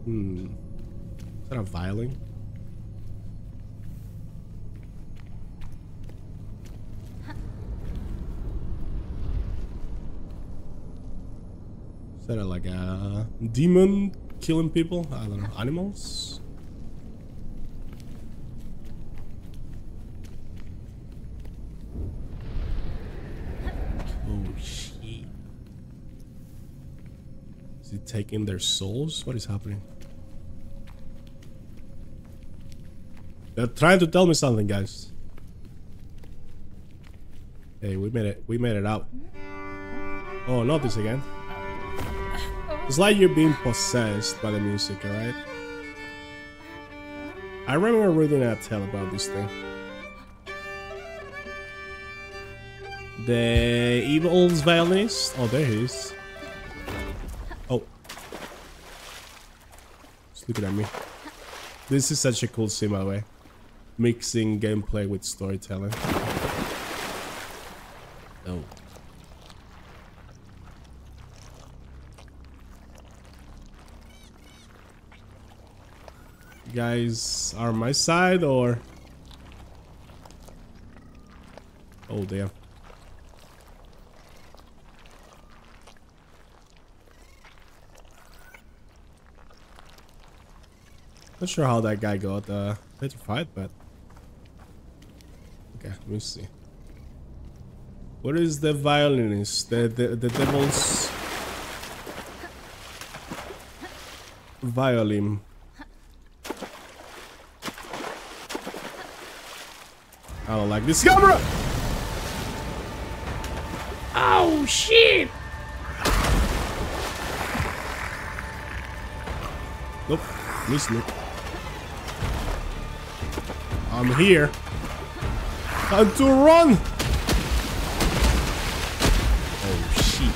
Hmm. Is that a violin? Is that a, demon killing people? I don't know. Animals? Oh shit. Is it taking their souls? What is happening? They're trying to tell me something, guys. Hey, we made it. We made it out. Oh, not this again. It's like you're being possessed by the music, alright? I remember reading a tale about this thing. The evil's violinist. Oh, there he is. Oh. Just looking at me. This is such a cool scene, by the way. Mixing gameplay with storytelling. Oh. Guys are on my side or? Oh damn. Not sure how that guy got uh, petrified, but okay, let me see. What is the violinist? The the, the devil's violin. I don't like this camera. Oh shit! Nope, missed it. I'm here. Time to run! Oh shit.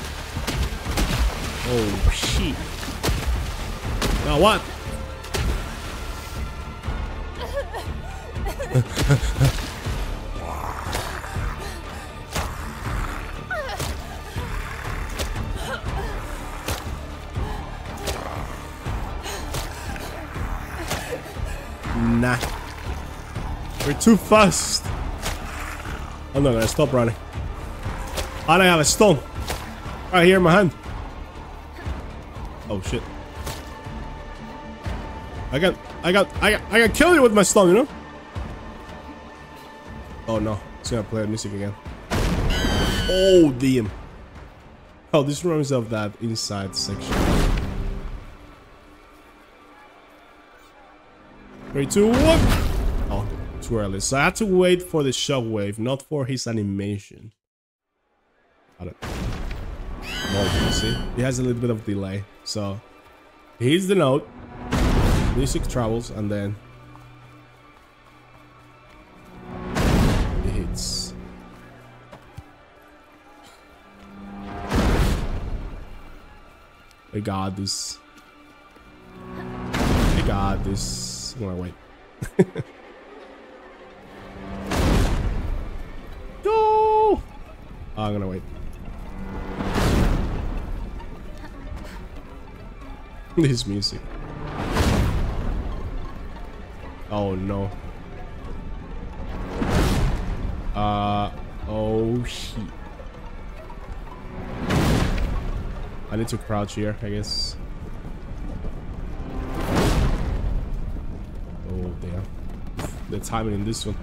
Oh shit. Now what? <laughs> We're too fast. Oh, I'm not gonna stop running. And I have a stone. Right here in my hand. Oh shit. I got I got I got I got kill you with my stone, you know? Oh no, it's gonna play music again. Oh damn. Oh, this reminds me of that inside section. Three, two, one. So I had to wait for the shockwave, not for his animation. See? It has a little bit of delay. So, here's the note. Music travels, and then it hits. I got this. I got this. I'm gonna wait. <laughs> I'm gonna wait. <laughs> this music. Oh no. Uh oh shit. I need to crouch here, I guess. Oh damn. The timing in this one.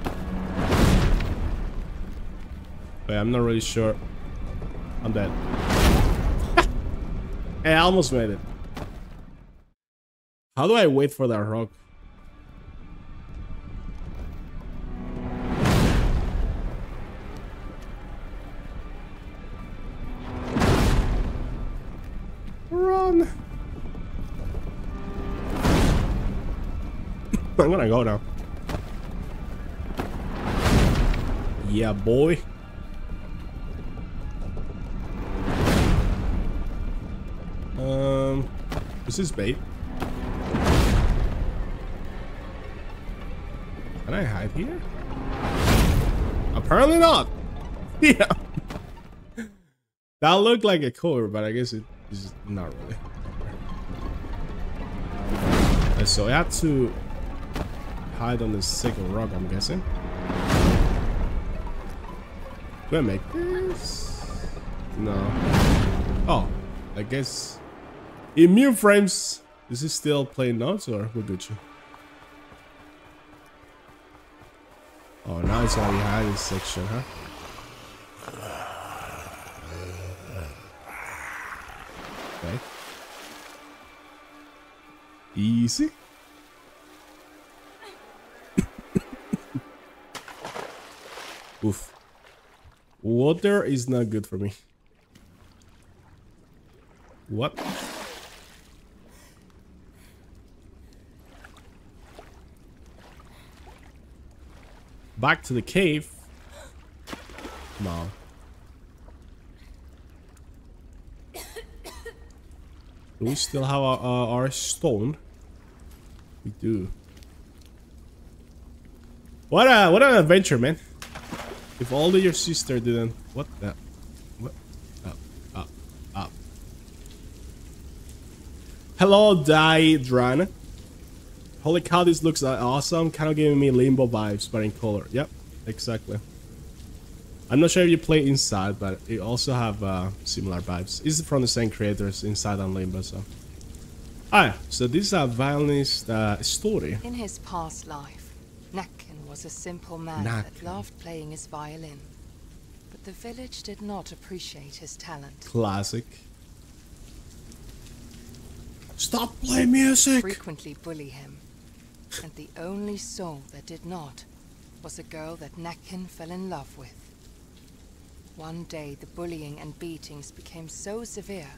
Wait, I'm not really sure. I'm dead. <laughs> hey, I almost made it. How do I wait for that rock? Run! <laughs> I'm gonna go now. Yeah, boy. Is bait. Can I hide here? Apparently not. <laughs> Yeah. that looked like a cover, but I guess it is not really. So I had to hide on this second rock, I'm guessing. Do I make this? No. Oh, I guess immune frames. This is this still playing notes or we're Gucci? Oh, now it's already hiding section, huh? Okay. Easy. <coughs> Oof. Water is not good for me. What? Back to the cave. No. Do we still have our, uh, our stone? We do. What a what an adventure, man! If only your sister didn't. What the? What? Up, up, up. Hello, Dran. Holy cow, this looks uh, awesome. Kind of giving me limbo vibes, but in color. Yep, exactly. I'm not sure if you play Inside, but it also have uh, similar vibes. It's from the same creators, Inside and Limbo, so. Ah, so this is a violinist uh, story. In his past life, Näcken was a simple man that loved playing his violin. But the village did not appreciate his talent. Classic. Stop playing music! frequently bully him. And the only soul that did not was a girl that Näcken fell in love with. One day, the bullying and beatings became so severe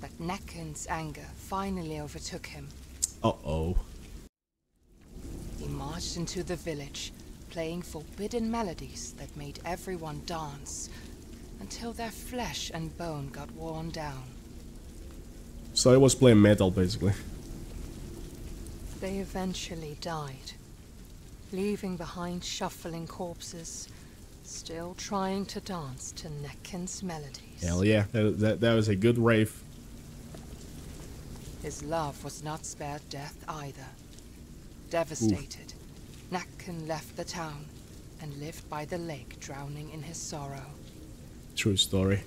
that Näcken's anger finally overtook him. Uh oh. He marched into the village, playing forbidden melodies that made everyone dance, until their flesh and bone got worn down. So he was playing metal basically. They eventually died, leaving behind shuffling corpses, still trying to dance to Näcken's melodies. Hell yeah, that, that, that was a good rave. His love was not spared death either. Devastated, Näcken left the town and lived by the lake, drowning in his sorrow, True story.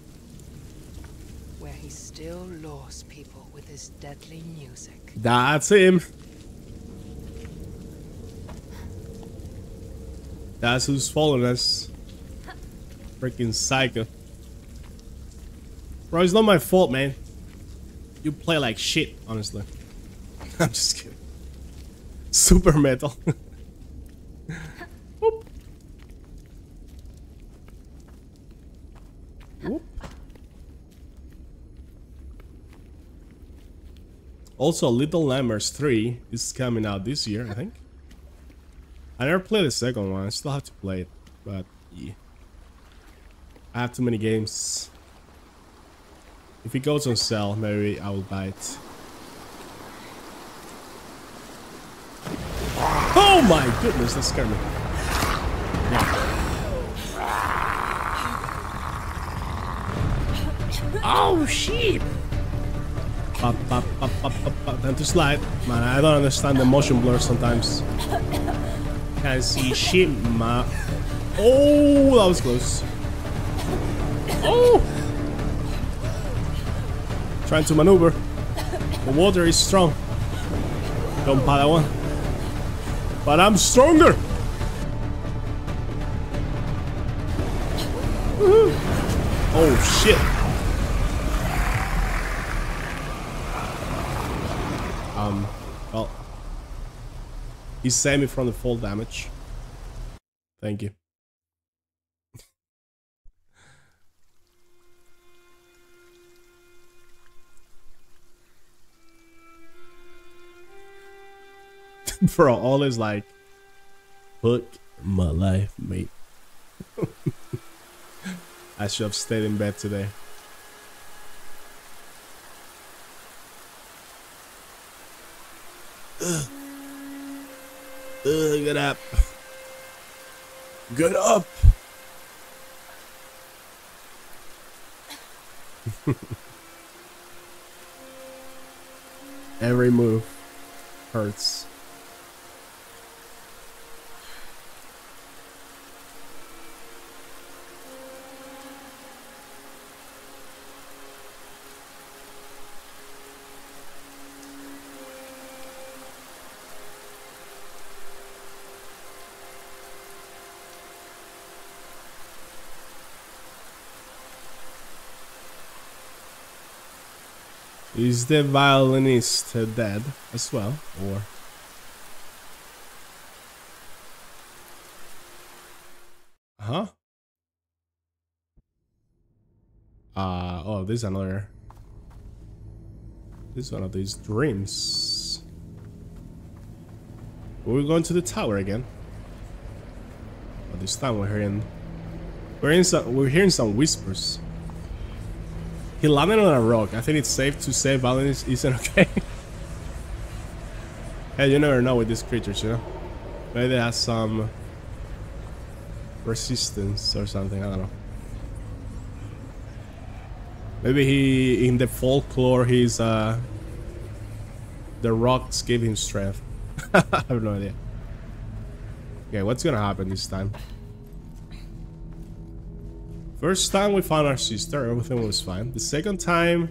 where he still lures people with his deadly music. That's him. That's who's following us. Freaking psycho. Bro, it's not my fault, man. You play like shit, honestly. <laughs> I'm just kidding. Super metal. <laughs> Whoop. Whoop. Also, Little Nightmares 3 is coming out this year, I think. I never played the second one. I still have to play it, but yeah. I have too many games. If it goes on sale, maybe I will buy it. Oh my goodness, that scared me. Oh shit! Pop, pop, pop, pop, pop. Time to slide. Man, I don't understand the motion blur sometimes. Can't see shit, man. Oh, that was close. Oh! Trying to maneuver. The water is strong. Don't Padawan. But I'm stronger! Oh shit. Um, well, he saved me from the fall damage. Thank you. <laughs> Bro, all is like, fuck my life, mate. <laughs> I should have stayed in bed today. Ugh. Ugh, get up. Get up. Every move hurts. Is the violinist dead as well, or? Huh? Uh, oh, this is another. This is one of these dreams. We're going to the tower again. But this time we're hearing. We're in some. We're hearing some whispers. He landed on a rock. I think it's safe to say Valens isn't okay. <laughs> hey, you never know with these creatures, you know? Maybe they have some resistance or something, I don't know. Maybe he, in the folklore, he's, uh, the rocks give him strength. <laughs> I have no idea. Okay, what's gonna happen this time? First time we found our sister, everything was fine. The second time,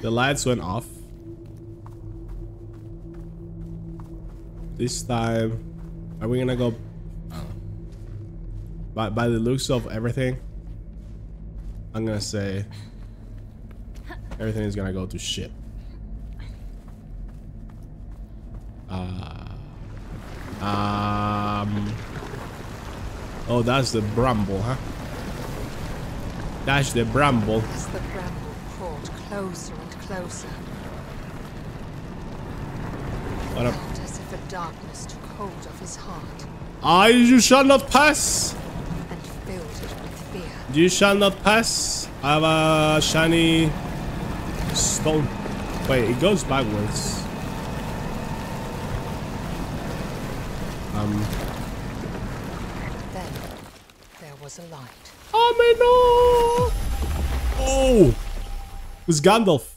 the lights went off. This time, are we gonna go? By by the looks of everything, I'm gonna say everything is gonna go to shit. Uh, um. Oh, that's the bramble, huh? That's the bramble. As the bramble crawled closer and closer, What up? as if it darkness took hold of his heart I you shall not pass. and filled it with fear. You shall not pass. I have a shiny stone. Wait, it goes backwards. Um, Then there was a light. Oh no! Oh, it was Gandalf.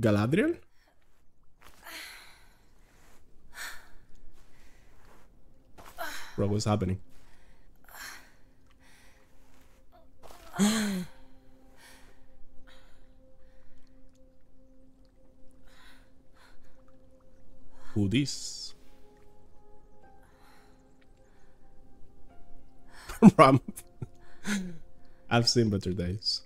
Galadriel? Bro, what's happening? Who this? <laughs> Ram. I've seen better days.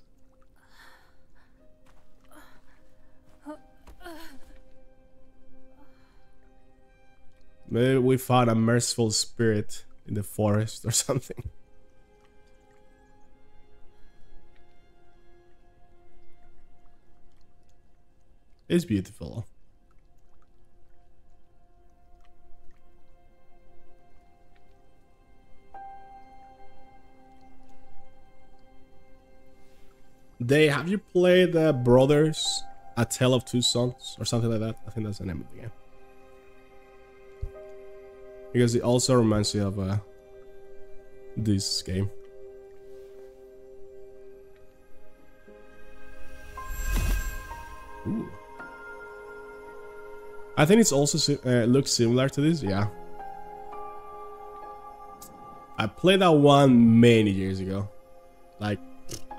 Maybe we found a merciful spirit in the forest or something. It's beautiful. Have you played uh, Brothers: A Tale of Two Sons or something like that? I think that's the name of the game. Because it also reminds me of uh, this game. Ooh. I think it's also uh, looks similar to this. Yeah. I played that one many years ago, like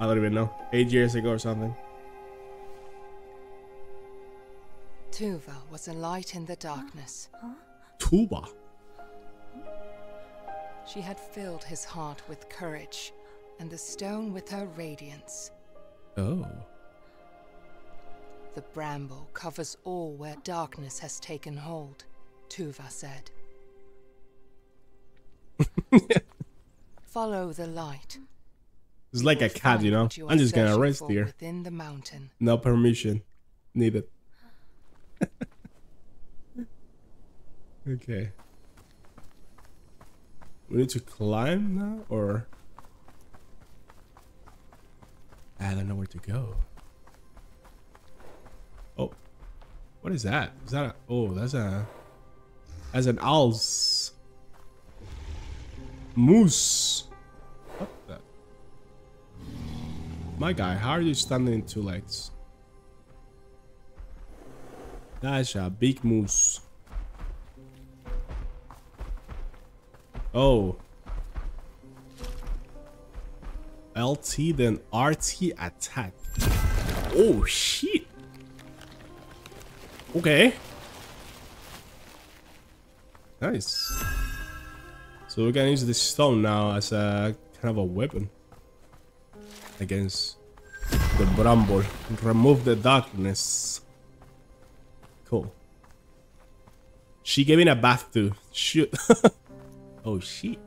I don't even know, eight years ago or something. Tuva was a light in the darkness. Tuva. She had filled his heart with courage, and the stone with her radiance. Oh. The bramble covers all where darkness has taken hold, Tuva said. <laughs> Follow the light. It's like a cat, you know. you I'm just gonna rest here. Within the mountain. No permission needed. <laughs> okay. We need to climb now, or I don't know where to go. Oh, what is that? Is that a? Oh, that's a. That's an owl's moose. What the? My guy, how are you standing in two legs? That's a big moose. Oh. LT then RT attack. Oh shit. Okay. Nice. So we can use this stone now as a kind of a weapon against the bramble. Remove the darkness. Cool. She gave me a bath too. Shoot. <laughs> oh shit.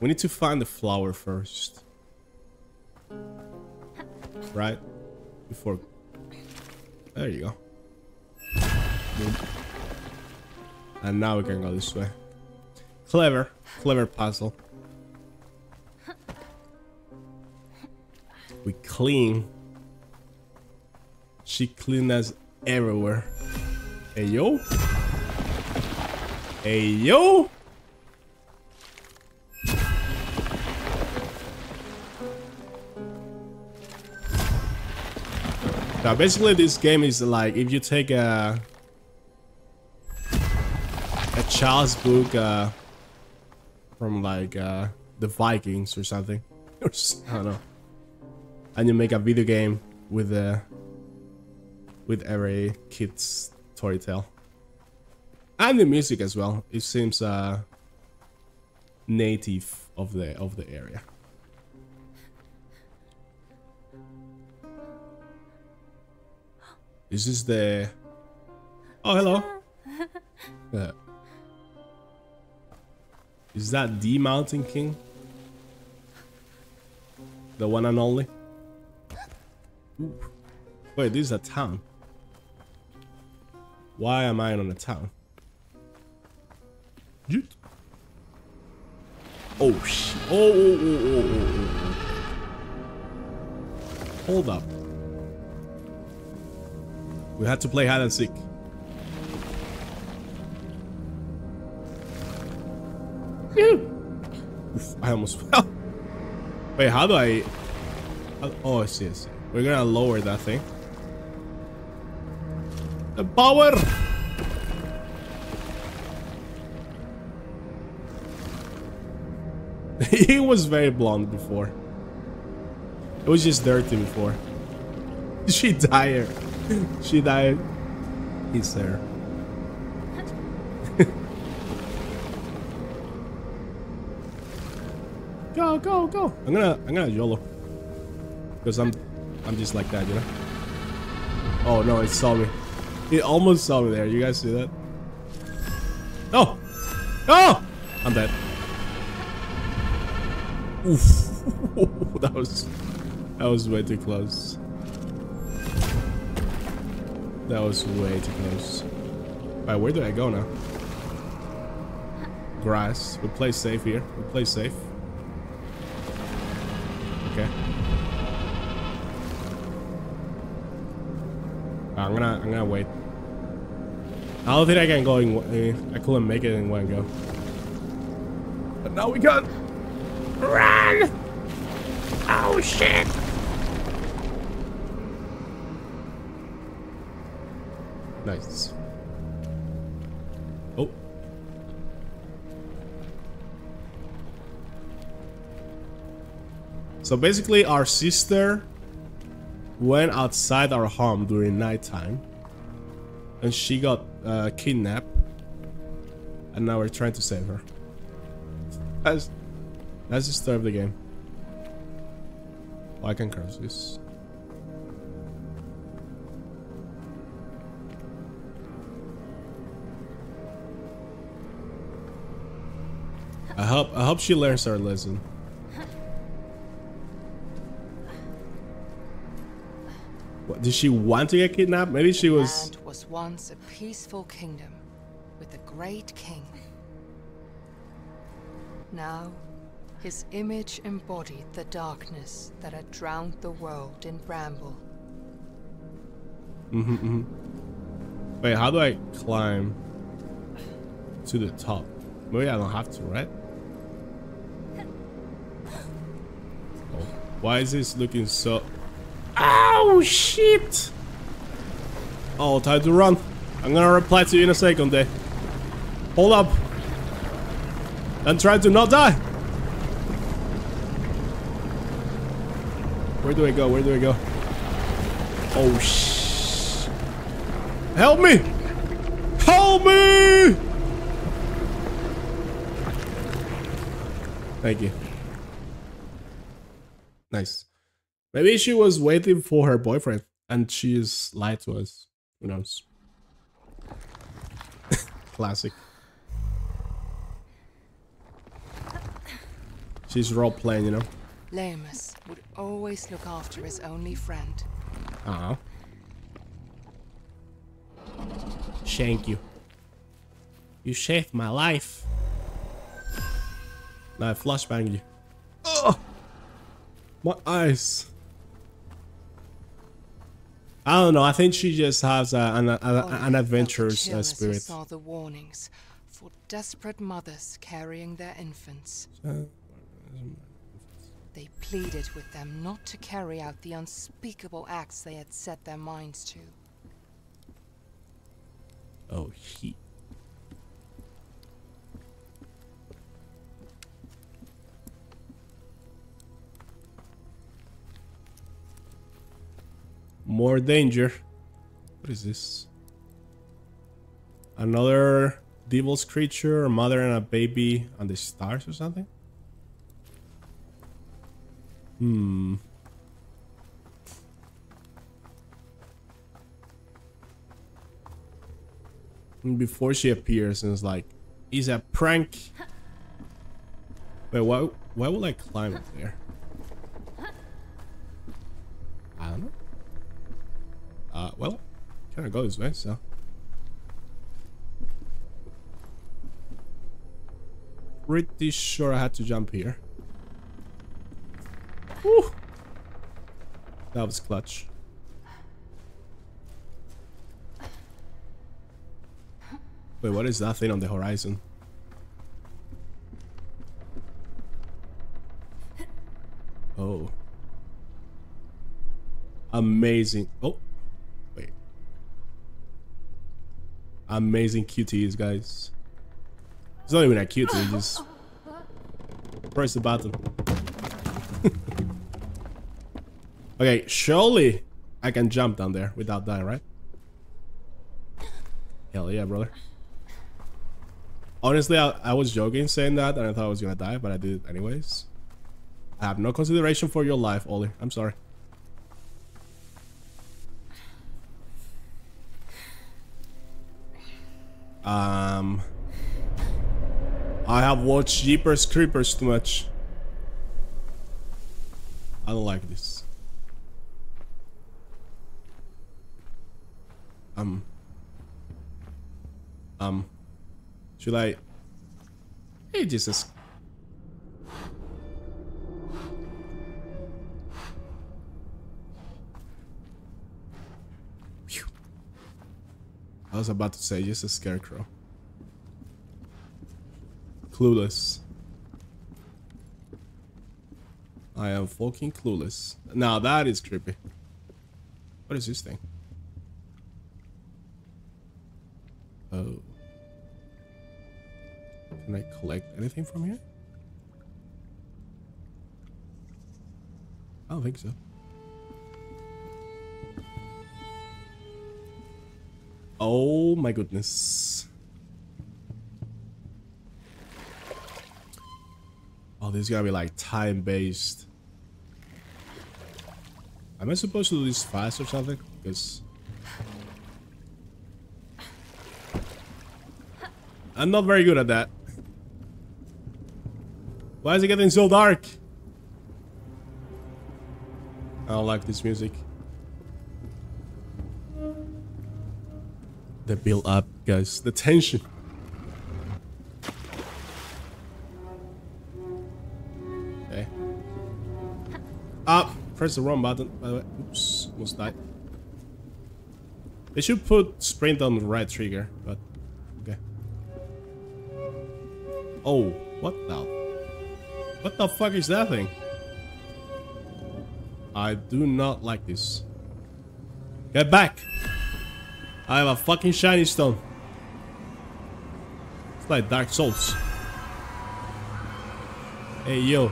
We need to find the flower first. Right? Before. There you go. And now we can go this way. Clever. Clever puzzle. We clean. She cleaned us everywhere. Hey yo. Hey yo. Now basically this game is like if you take a a child's book uh, from like uh, the Vikings or something. <laughs> I don't know. And you make a video game with uh, with every kid's story tale. And the music as well. It seems uh, native of the of the area. Is this the Oh hello. <laughs> Uh, is that the Mountain King? The one and only? Ooh. Wait, this is a town. Why am I in a town? Yeet. Oh shit. Oh, oh, oh, oh, oh, oh, oh. Hold up. We had to play hide and seek. <laughs> Oof, I almost <laughs> fell. Wait, how do I... how- oh, I see, I see. We're gonna lower that thing. The power! <laughs> he was very blonde before. It was just dirty before. <laughs> She died. <laughs> She died. He's there. go, go, go. I'm gonna I'm gonna YOLO. Because I'm I'm just like that, you know? Oh no, it saw me. It almost saw me there. You guys see that? Oh! Oh! I'm dead. Oof. <laughs> that was that was way too close. That was way too close. Alright, where do I go now? Grass. We play safe here. We play safe. I'm gonna I'm gonna wait. I don't think I can go in. uh, I couldn't make it in one go. But now we can. Run! Oh shit! Nice. Oh. So basically, our sister went outside our home during nighttime, and she got uh, kidnapped, and now we're trying to save her. That's that's the story of the game. Oh, I can curse this. I hope I hope she learns her lesson. Did she want to get kidnapped? Maybe she was. Land was once a peaceful kingdom with a great king. Now, his image embodied the darkness that had drowned the world in bramble. mm-hmm Wait, how do I climb to the top? Maybe I don't have to, right? Oh, why is this looking so... Ow, shit! Oh, time to run. I'm gonna reply to you in a second there. Hold up. And try to not die. Where do I go? Where do I go? Oh, shh. Help me! Help me! Thank you. Nice. Maybe she was waiting for her boyfriend and she's lied to us. Who knows? <laughs> Classic. She's role playing, you know? Lemus would always look after his only friend. Uh Thank you. You saved my life. Now I flashbang you. Ugh! My eyes. I don't know. I think she just has uh, an, a, an adventurous uh, spirit. saw the warnings for desperate mothers carrying their infants. They pleaded with them not to carry out the unspeakable acts they had set their minds to. Oh, he. More danger. What is this? Another devil's creature, a mother and a baby on the stars or something? Hmm. Before she appears and it's like, is a prank. Wait, why why would I climb up there? Go this way, so. Pretty sure I had to jump here. Whew. That was clutch. Wait, what is that thing on the horizon? Oh. Amazing. Oh. Amazing QTEs, guys. It's not even a QTE, just press the button. <laughs> okay, surely I can jump down there without dying, right? Hell yeah, brother. Honestly, I, I was joking saying that and I thought I was gonna die, but I did it anyways. I have no consideration for your life, Olle. I'm sorry. I have watched Jeepers Creepers too much. I don't like this. Um. Um. Should I? Hey, Jesus. I was about to say just a scarecrow. Clueless. I am fucking clueless. Now that is creepy. What is this thing? Oh. Can I collect anything from here? I don't think so. Oh my goodness. Oh, this is gonna be like time based. Am I supposed to do this fast or something? Because I'm not very good at that. Why is it getting so dark? I don't like this music. The build up, guys. The tension. Press the wrong button, by the way. Oops. Almost died. They should put sprint on the right trigger, but okay. Oh, what the? What the fuck is that thing? I do not like this. Get back! I have a fucking shiny stone. It's like Dark Souls. Hey, yo.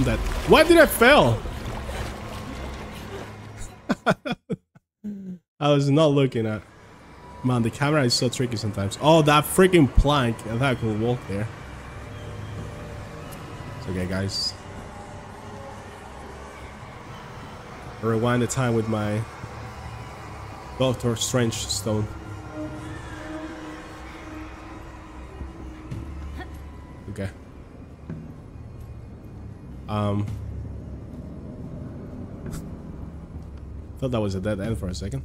I'm dead. Why did I fail? <laughs> I was not looking at. Man, the camera is so tricky sometimes. Oh, that freaking plank. I thought I could walk there. It's okay, guys. I rewind the time with my Doctor Strange stone. Um. Thought that was a dead end for a second.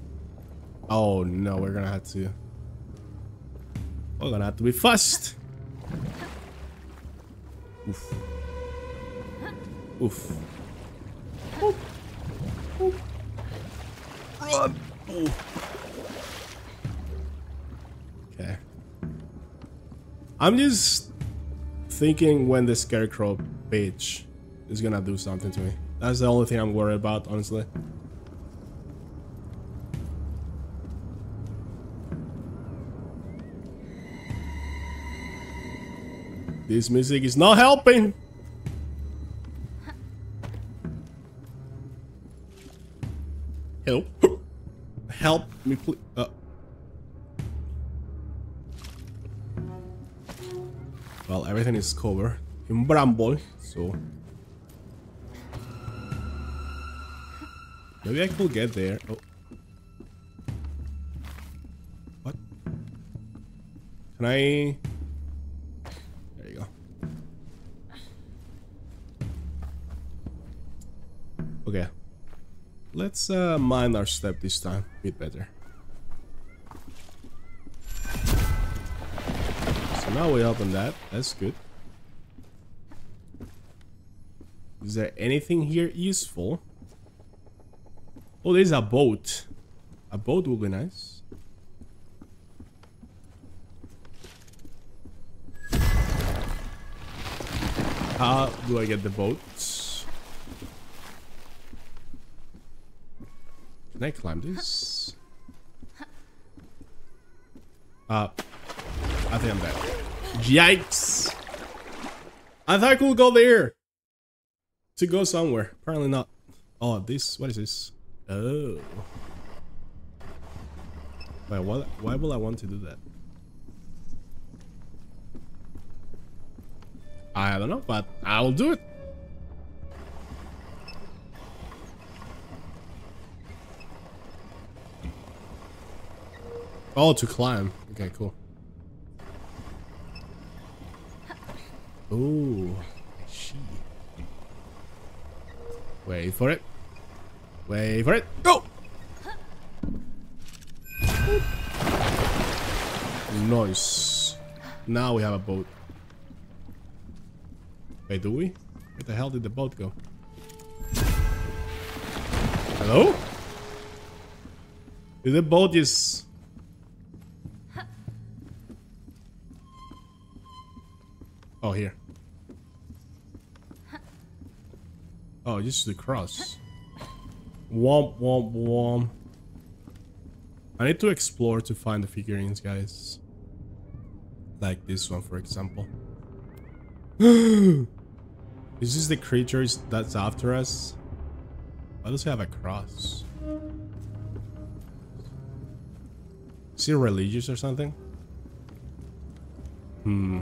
Oh no, we're gonna have to. We're gonna have to be fast. Oof. Oof. Oof. Oof. Run. Oof. Okay. I'm just thinking when the scarecrow bitch is gonna do something to me. That's the only thing I'm worried about, honestly. This music is not helping. Help. <gasps> Help me, please. Uh. Well, everything is covered in bramble, so... Maybe I could get there. Oh. What? Can I... There you go. Okay. let's uh, mind our step this time a bit better. So now we open that. That's good. Is there anything here useful? Oh, there's a boat. A boat will be nice. How do I get the boat? Can I climb this? Uh, I think I'm dead. Yikes! I thought I could go there to go somewhere. Apparently not. Oh, this. What is this? Oh. What? Why will I want to do that? I don't know, but I'll do it. Oh, to climb. Okay, cool. Oh, I see. Wait for it. Wait for it. Go! Nice. Now we have a boat. Wait, do we? Where the hell did the boat go? Hello? Did the boat just... Oh, here. Oh, just the cross. Womp, womp, womp. I need to explore to find the figurines, guys. Like this one, for example. <gasps> Is this the creatures that's after us? Why does it have a cross? Is he religious or something? Hmm.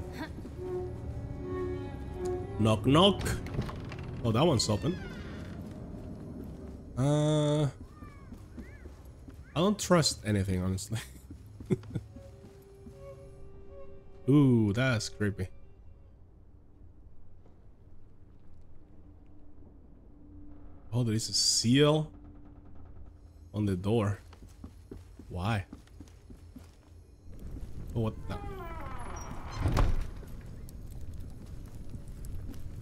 Knock knock. Oh, that one's open. Uh, I don't trust anything, honestly. <laughs> Ooh, that's creepy. Oh, there is a seal on the door. Why? Oh, what the?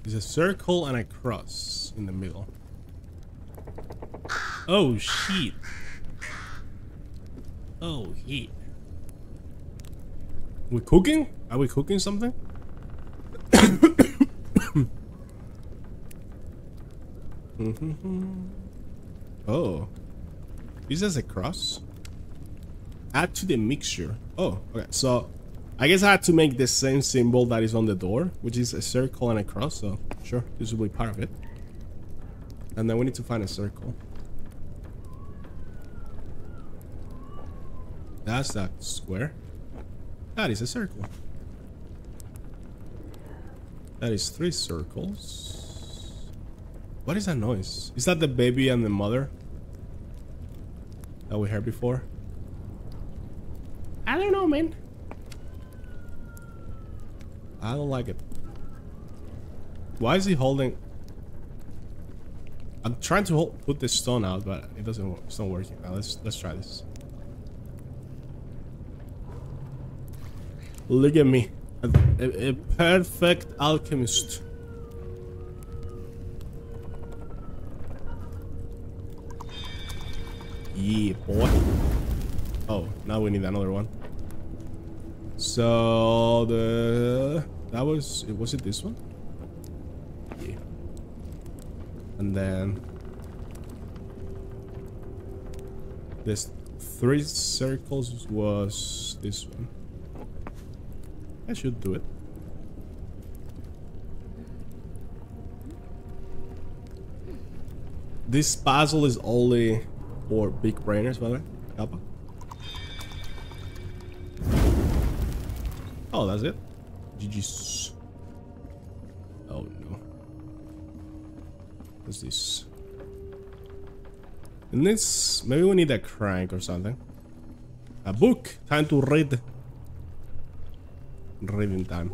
There's a circle and a cross in the middle. Oh, shit. Oh, shit. We cooking? Are we cooking something? <coughs> oh. Is this a cross? Add to the mixture. Oh, okay. So, I guess I had to make the same symbol that is on the door, which is a circle and a cross. So, sure, this will be part of it. And then we need to find a circle. That's that square. That is a circle. That is three circles. What is that noise? Is that the baby and the mother? That we heard before? I don't know, man. I don't like it. Why is he holding... I'm trying to hold, put this stone out, but it doesn't work. It's not working. Now let's let's try this. Look at me. A, a, perfect alchemist. Yeah, boy. Oh, now we need another one. So the that was it was it this one? Yeah. And then this three circles was this one. I should do it. This puzzle is only for big brainers, by the way. Kappa. Oh, that's it. GG's. Oh no. What's this? And this, maybe we need a crank or something. A book. Time to read. Reading time.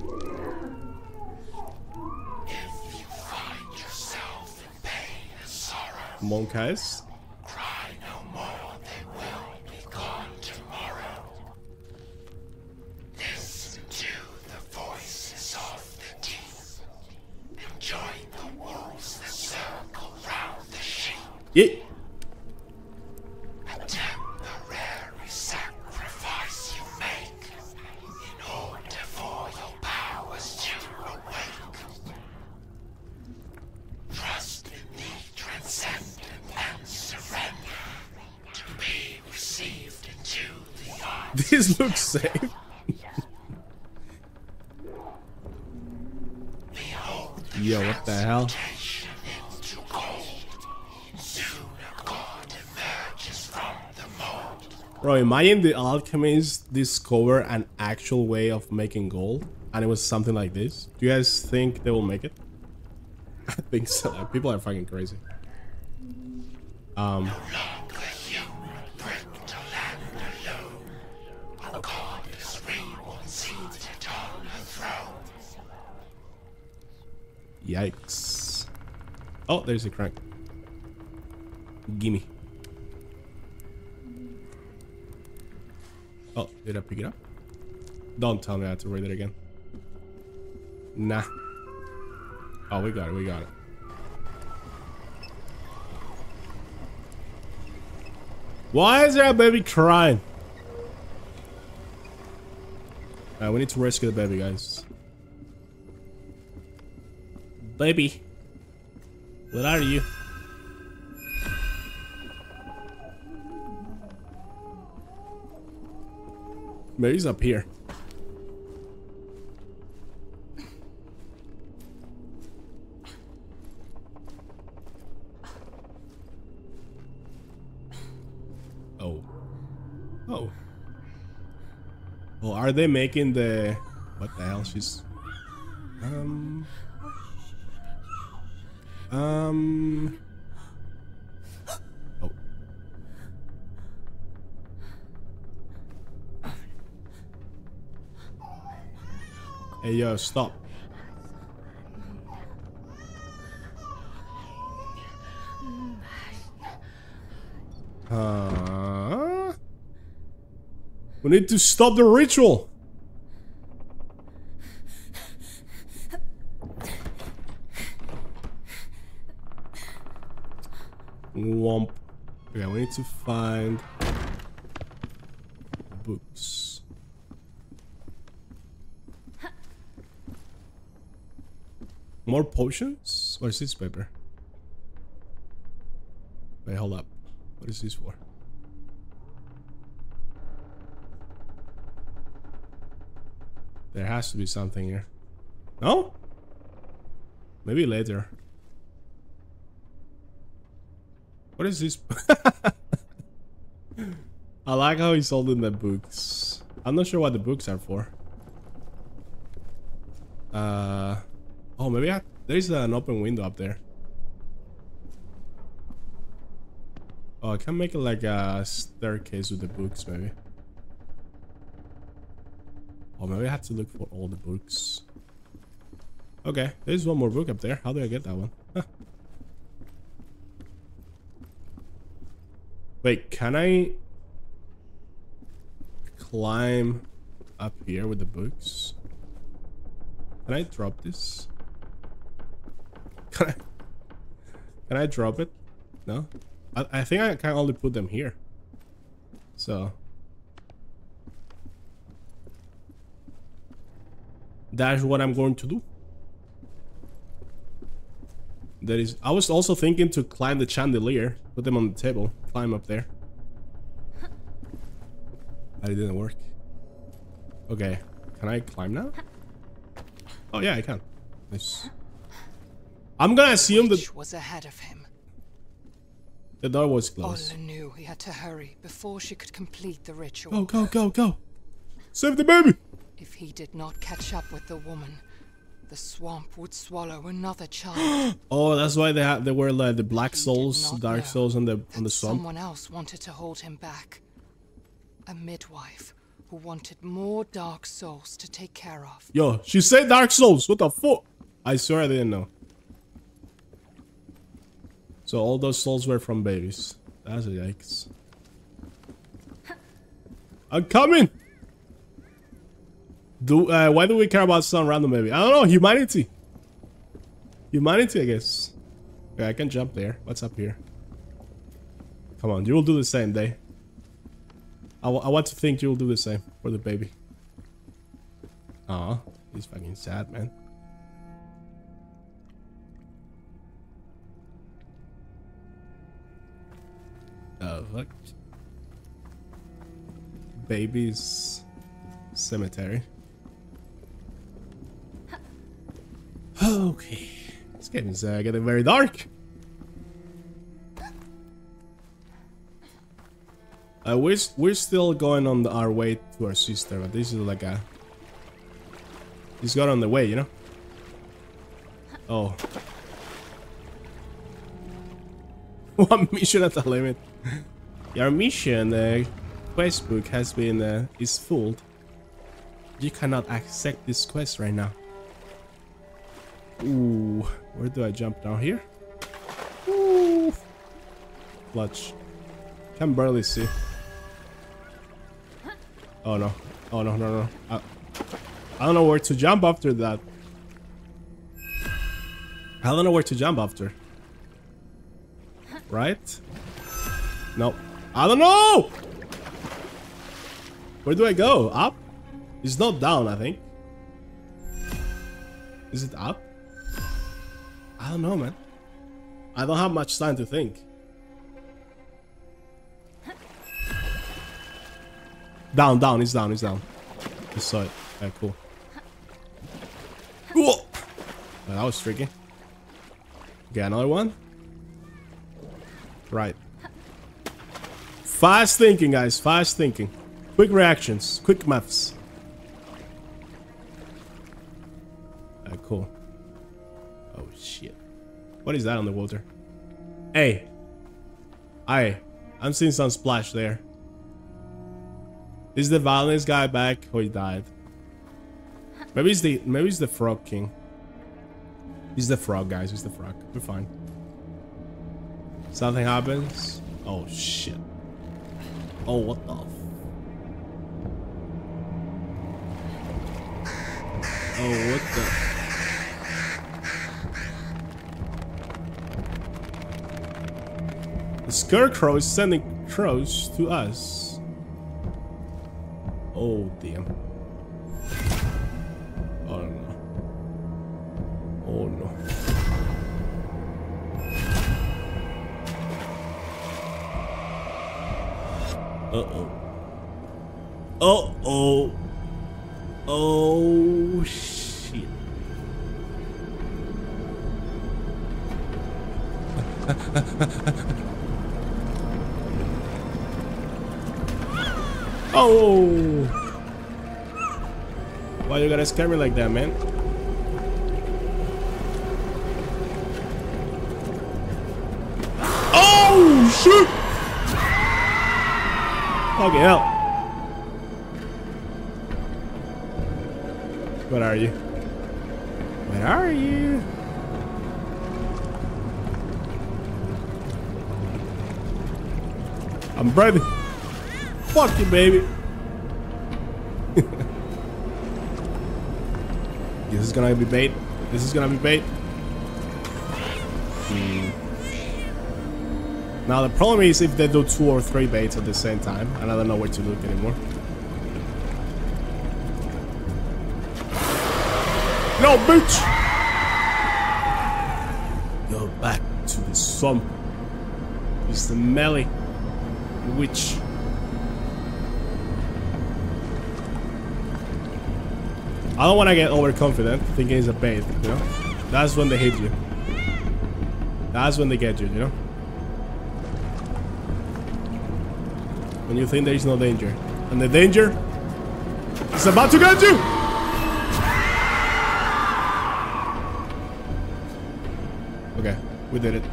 Bro, imagine the alchemists discover an actual way of making gold, and it was something like this. Do you guys think they will make it? <laughs> I think so. People are fucking crazy. Um, yikes. Oh, there's a crank. Gimme. Oh, did I pick it up? Don't tell me I have to read it again. Nah. Oh, we got it, we got it. Why is that baby crying? Uh, we need to rescue the baby, guys. Baby. Where are you? Maybe he's up here. Oh. Oh. Well, are they making the... What the hell? She's... Um... Um... Hey, yo, stop. Uh, we need to stop the ritual. Womp. Okay, we need to find books. More potions? What is this paper? Wait, hold up. What is this for? There has to be something here. No? Maybe later. What is this? <laughs> I like how he's holding the books. I'm not sure what the books are for. Uh, oh, maybe I, there's an open window up there. Oh, I can make it like a staircase with the books, maybe. Oh, maybe I have to look for all the books. Okay, there's one more book up there. How do I get that one? Huh. Wait, can I climb up here with the books? Can I drop this? Can I, can I drop it? No? I, I think I can only put them here. So. That's what I'm going to do. That is, I was also thinking to climb the chandelier, put them on the table, climb up there. But it didn't work. Okay, can I climb now? Oh yeah, I can. Nice. I'm gonna assume that was ahead of him. the door was closed. Olle knew he had to hurry before she could complete the ritual. Go, go, go, go! Save the baby! If he did not catch up with the woman, the swamp would swallow another child. <gasps> Oh, that's why they had they were like the black He souls, dark souls on the on the swamp. Someone else wanted to hold him back. A midwife who wanted more dark souls to take care of. Yo, she said dark souls. What the fuck? I swear I didn't know. So all those souls were from babies. That's a yikes. I'm coming. Do uh, why do we care about some random baby? I don't know. Humanity. Humanity, I guess. Okay, I can jump there. What's up here? Come on, you will do the same, Day. I, I want to think you will do the same for the baby. Aw, he's fucking sad, man. Oh, fuck. Baby's cemetery. Okay. It's getting, uh, getting very dark. Uh, we're, we're still going on the, our way to our sister, but this is like a... He's got on the way, you know? Oh. <laughs> One mission at the limit. <laughs> Your mission, uh, quest book has been, uh, is full. You cannot accept this quest right now. Ooh, where do I jump down here? Ooh. Clutch. Can barely see. Oh no. Oh no, no, no. I, I don't know where to jump after that. I don't know where to jump after. Right? Nope. I don't know! Where do I go? Up? It's not down, I think. Is it up? I don't know, man. I don't have much time to think. Down, down, it's down, it's down. Saw it. Yeah, cool. Cool! Oh, that was tricky. Okay, another one. Right. Fast thinking, guys. Fast thinking. Quick reactions. Quick maths. Uh, cool. Oh, shit. What is that on the water? Hey. Hey. I'm seeing some splash there. Is the violence guy back? Oh, he died. Maybe it's the maybe it's the frog king. He's the frog, guys. He's the frog. We're fine. Something happens. Oh shit. Oh what the? Oh what the? The scarecrow is sending crows to us. Oh damn. Scare me like that, man? Oh shit! Okay, hell. What are you? What are you? I'm ready. Fuck you, baby. This is gonna be bait. This is gonna be bait. Hmm. Now the problem is if they do two or three baits at the same time, and I don't know where to look anymore. No, bitch! Go back to the swamp. It's the melee witch. I don't want to get overconfident, thinking it's a bait, you know? That's when they hit you. That's when they get you, you know? When you think there is no danger. And the danger is about to get you! Okay, we did it.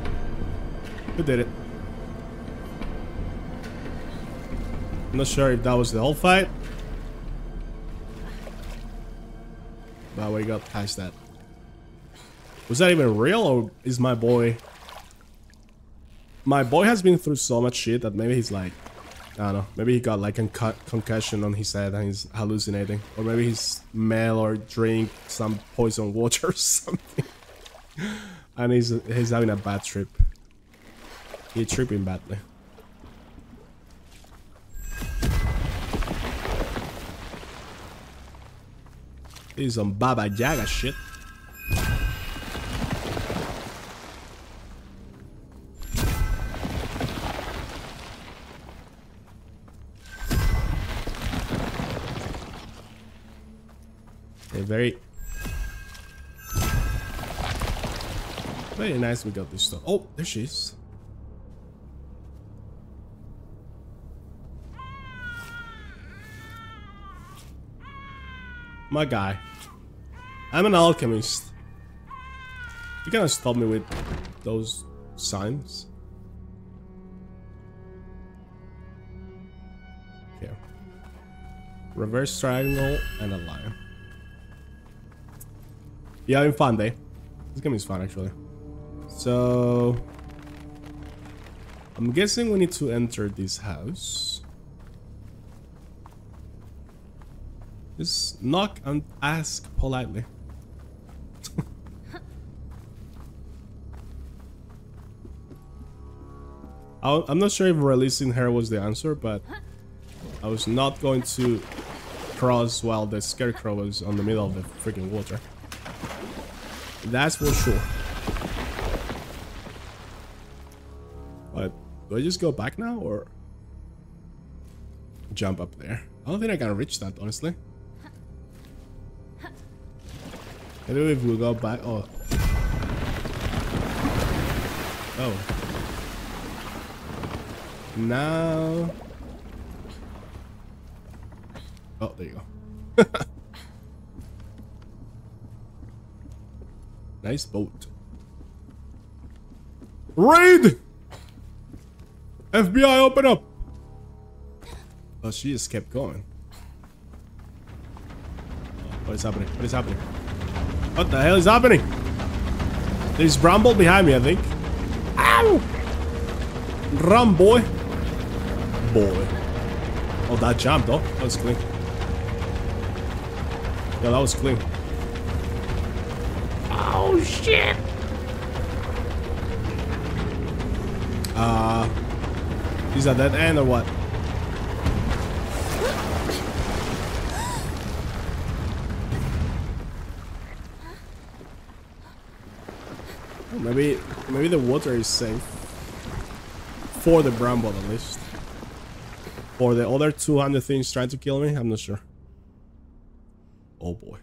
We did it. I'm not sure if that was the whole fight. Got past that. Was that even real or is my boy... My boy has been through so much shit that maybe he's like... I don't know. Maybe he got like a concu- concussion on his head and he's hallucinating. Or maybe he smell or drink some poison water <laughs> or something. and he's, he's having a bad trip. He's tripping badly. This is some Baba Yaga shit. Okay, very Very nice we got this stuff. Oh, there she is. My guy. I'm an alchemist. You gonna stop me with those signs? Okay. Reverse triangle and a lion. Yeah, having fun day. This game is fun actually. So I'm guessing we need to enter this house. Just knock and ask politely. <laughs> I'm not sure if releasing her was the answer, but I was not going to cross while the scarecrow was on the middle of the freaking water. That's for sure. But do I just go back now or jump up there? I don't think I can reach that, honestly. Maybe if we'll go back. Oh. Oh. Now. Oh, there you go. <laughs> nice boat. Raid! FBI, open up! Oh, she just kept going. Oh, what is happening? What is happening? What the hell is happening? There's Bramble behind me, I think. Ow! Run, boy. Boy. Oh, that jump, though. That was clean. Yeah, that was clean. Oh, shit! Uh... Is that dead end or what? Maybe, maybe the water is safe. For the bramble at least. For the other 200 things trying to kill me, I'm not sure. Oh boy.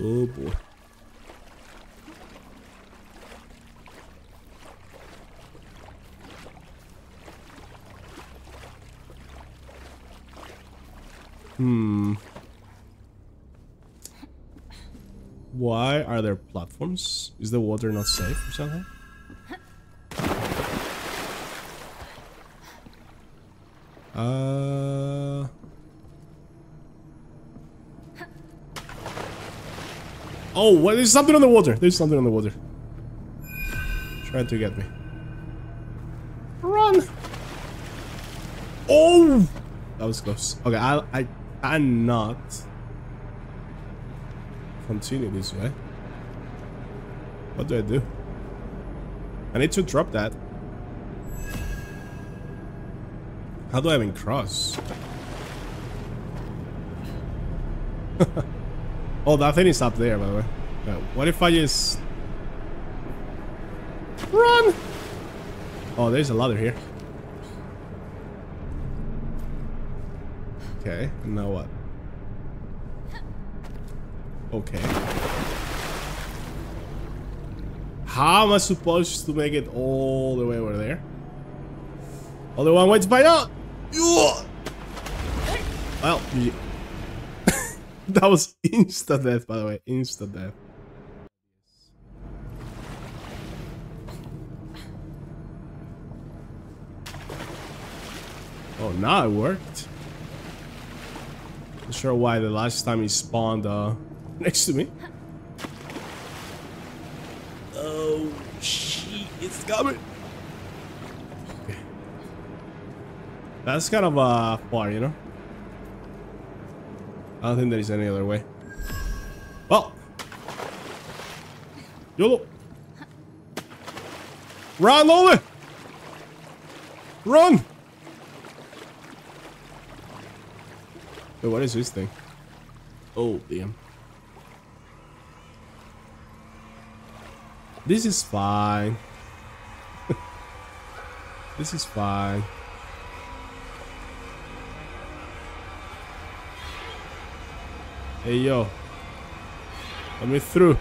Oh boy. Hmm. Why are there platforms? Is the water not safe or something? Uh. Oh, what? There's something on the water. There's something on the water. Trying to get me. Run! Oh! That was close. Okay, I I cannot continue this way. What do I do? I need to drop that. How do I even cross? <laughs> oh, that thing is up there, by the way. Uh, what if I just... Run! Oh, there's a ladder here. Okay, now what? Okay. How am I supposed to make it all the way over there? Other one waits by out. Well, <laughs> that was instant death, by the way. Instant death. Oh, now it worked. Not sure why the last time he spawned uh, next to me. Oh, shit, it's coming. Okay. That's kind of uh, far, you know? I don't think there is any other way. Well. YOLO. Run, Lola! Run! Wait, what is this thing? Oh, damn. This is fine. <laughs> this is fine. Hey, yo. Let me through.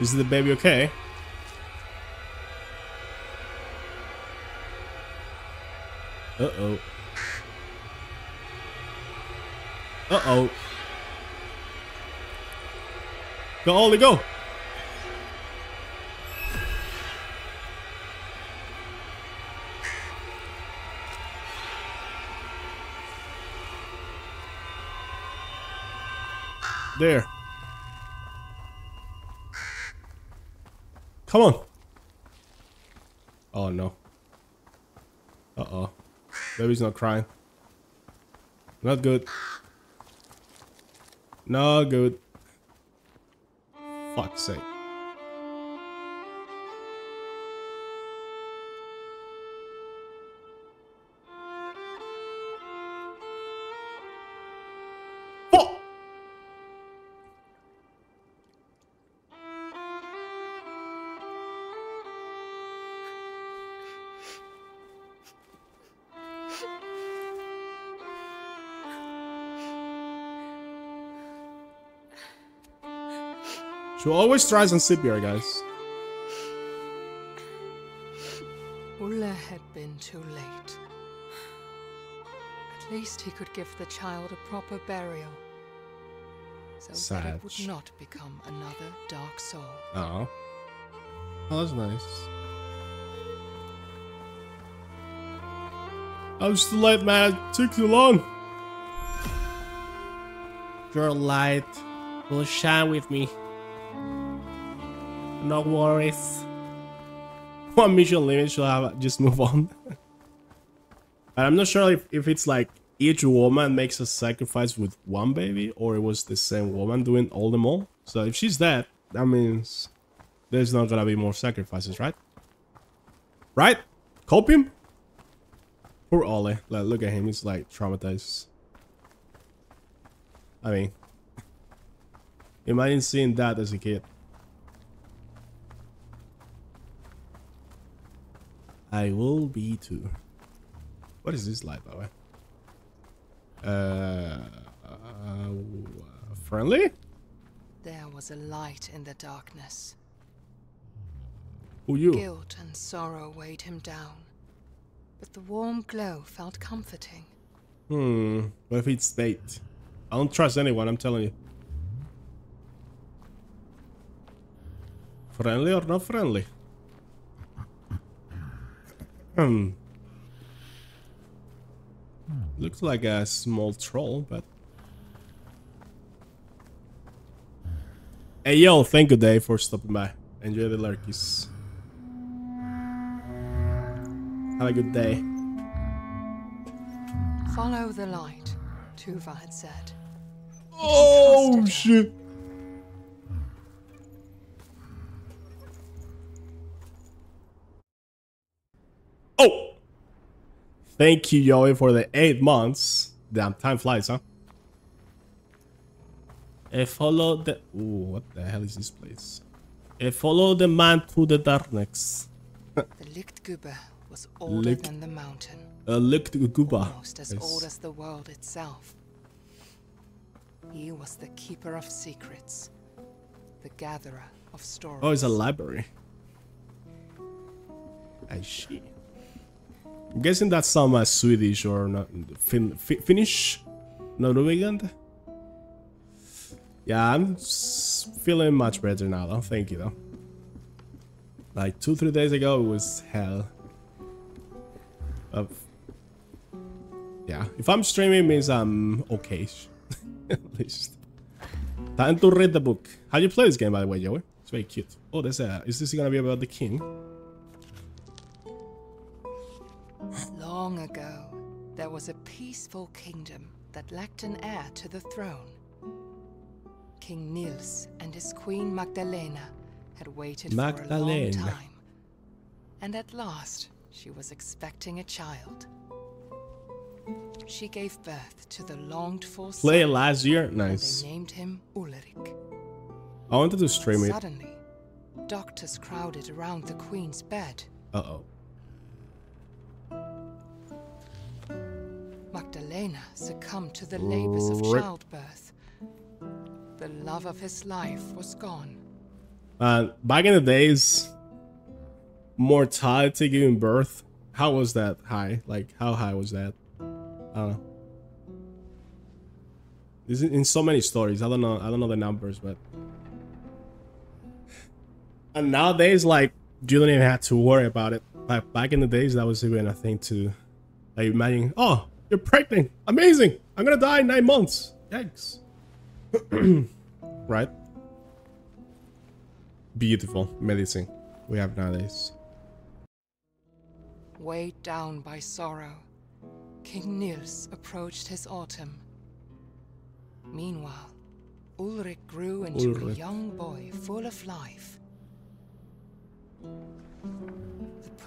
Is the baby okay? Uh-oh. Uh-oh. Go, Olle, go! There. Come on. Oh no. Uh oh. Baby's not crying. Not good. Not good. She always tries on Sibir, guys. Olle had been too late. At least he could give the child a proper burial. So that it would not become another dark soul. Oh. Oh, that's nice. I was too late, man. It took too long. Your light will shine with me. No worries. One mission limit should have just move on. but I'm not sure if, if it's like each woman makes a sacrifice with one baby or it was the same woman doing all them all. So if she's dead, that means there's not gonna be more sacrifices, right? Right? Copium? Poor Olle. Like, look at him, he's like traumatized. I mean, <laughs> imagine seeing that as a kid. I will be too. What is this light, by the way? Uh, uh friendly? There was a light in the darkness. Who you? Guilt and sorrow weighed him down. But the warm glow felt comforting. Hmm. What if it's bait? I don't trust anyone, I'm telling you. Friendly or not friendly? Hmm. Looks like a small troll, but... Hey yo, thank you Dave for stopping by. Enjoy the lurkies. Have a good day. Follow the light, Tuva had said. Oh trusted her. shit. Thank you, Joey, for the eight months. Damn, time flies, huh? I follow the. Ooh, what the hell is this place? I follow the man to the darkness. The Lichtgübe was older Licht- than the mountain, Uh, look to Guba. almost as old as the world itself. He was the keeper of secrets, the gatherer of stories. Oh, it's a library. I see. I'm guessing that's some uh, Swedish or not fin- fi- Finnish, Norwegian. Yeah, I'm feeling much better now, though. Thank you, though. Like two, three days ago, it was hell. Of yeah, if I'm streaming, means I'm okay, <laughs> at least. Time to read the book. How do you play this game, by the way, Joey? It's very cute. Oh, there's a. Is this gonna be about the king? Peaceful kingdom that lacked an heir to the throne. King Niels and his queen Magdalena had waited for a long time. And at last, she was expecting a child. She gave birth to the longed for son, Play last year. and Nice. they named him Ulrich. I wanted to stream it. Suddenly, doctors crowded around the queen's bed. Uh Magdalena succumbed to the labors of childbirth. The love of his life was gone. Uh, back in the days, mortality giving birth. How was that high? Like, how high was that? I don't know. This is in so many stories. I don't know. I don't know the numbers, but and nowadays, like, you don't even have to worry about it. Like back in the days, that was even a thing to, like, imagine. Oh, you're pregnant. Amazing. I'm gonna die in nine months. Yikes. <clears throat> right? Beautiful medicine we have nowadays. Weighed down by sorrow, King Niels approached his autumn. Meanwhile, Ulrich grew into a young boy full of life.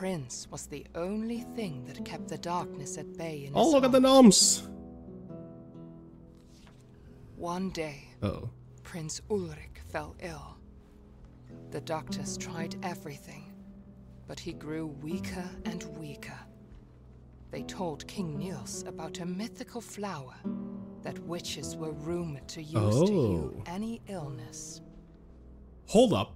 Prince was the only thing that kept the darkness at bay in Oh, look at the gnomes. One day, Oh, Prince Ulrich fell ill. The doctors tried everything, but he grew weaker and weaker. They told King Niels about a mythical flower that witches were rumored to use to heal Oh. any illness. hold up.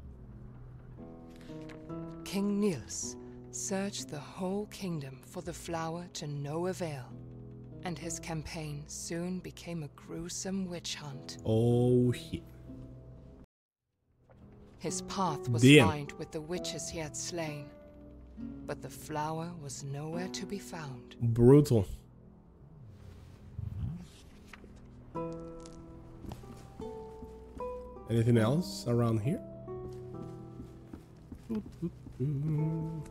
King Niels searched the whole kingdom for the flower to no avail, and his campaign soon became a gruesome witch hunt. Oh, he- His path was Damn. lined with the witches he had slain, but the flower was nowhere to be found. brutal. Anything else around here? Um,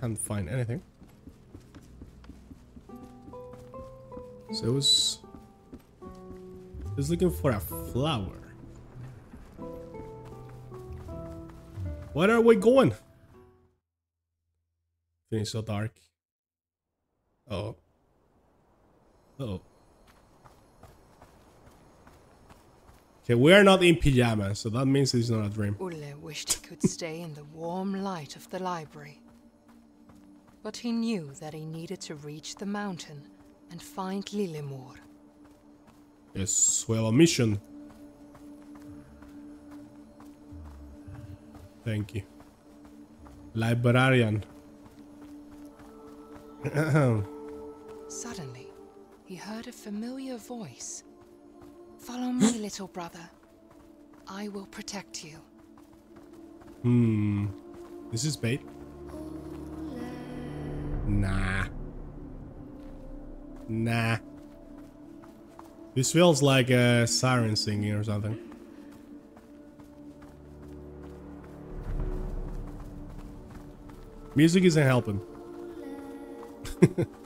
can't find anything. So it was, looking for a flower. Where are we going? Feeling so dark. Oh. Oh. Okay, we are not in pajamas, so that means it's not a dream. Olle wished he could stay in the warm light of the library. But he knew that he needed to reach the mountain and find Lillemor. Yes, we have a mission. Thank you. Librarian. <clears throat> Suddenly, he heard a familiar voice. Follow me, little brother. I will protect you. hmm. This is bait. Nah. Nah. This feels like a siren singing or something. Music isn't helping. <laughs>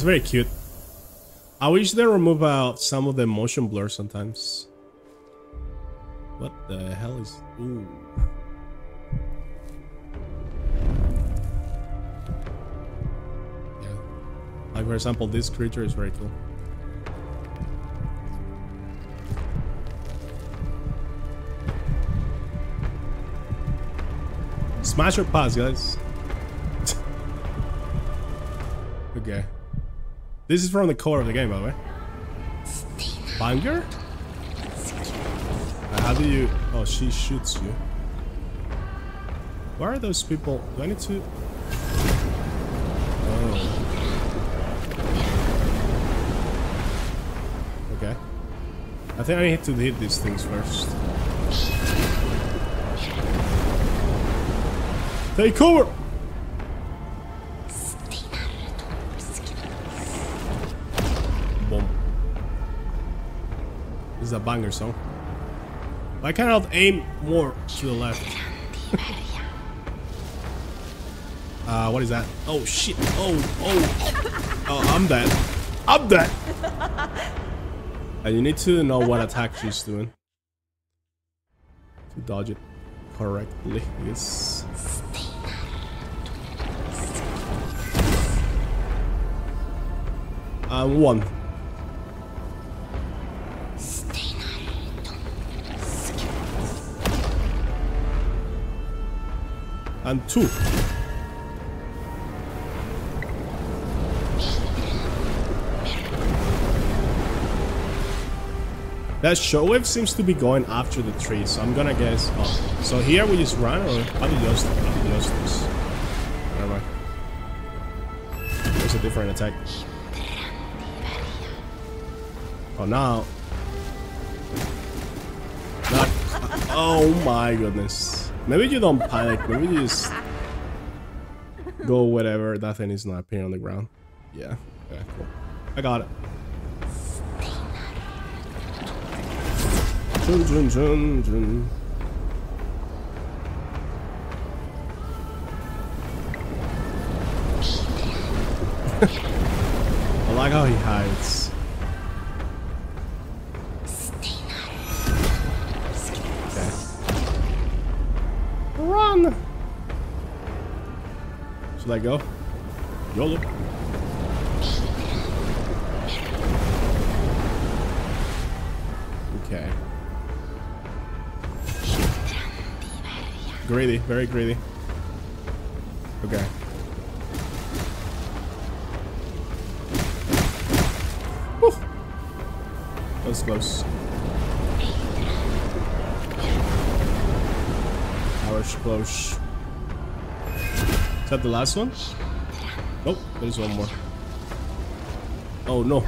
it's very cute. I wish they remove out some of the motion blur sometimes. What the hell is? Ooh. Yeah. Like for example, this creature is very cool. Smash or pass, guys. This is from the core of the game, by the way. Banger? Uh, How do you... Oh, she shoots you. Where are those people? Do I need to... Oh. Okay. I think I need to hit these things first. Take cover! Is a banger song. Why can't I aim more to the left? uh, what is that? Oh shit! Oh, oh! Oh, I'm dead. I'm dead! And you need to know what attack she's doing. To dodge it correctly. Yes. And one. And two. That shockwave seems to be going after the tree, so I'm gonna guess. Oh, so here we just run, or how do you just how do you just this? Never mind. There's a different attack. Oh now. Now- oh my goodness. Maybe you don't panic. Maybe you just go whatever. That thing is not appearing on the ground. Yeah. Okay. Cool. I got it. Dun, dun, dun, dun. <laughs> I like how he hides. That the last one? Nope, there's one more. Oh no.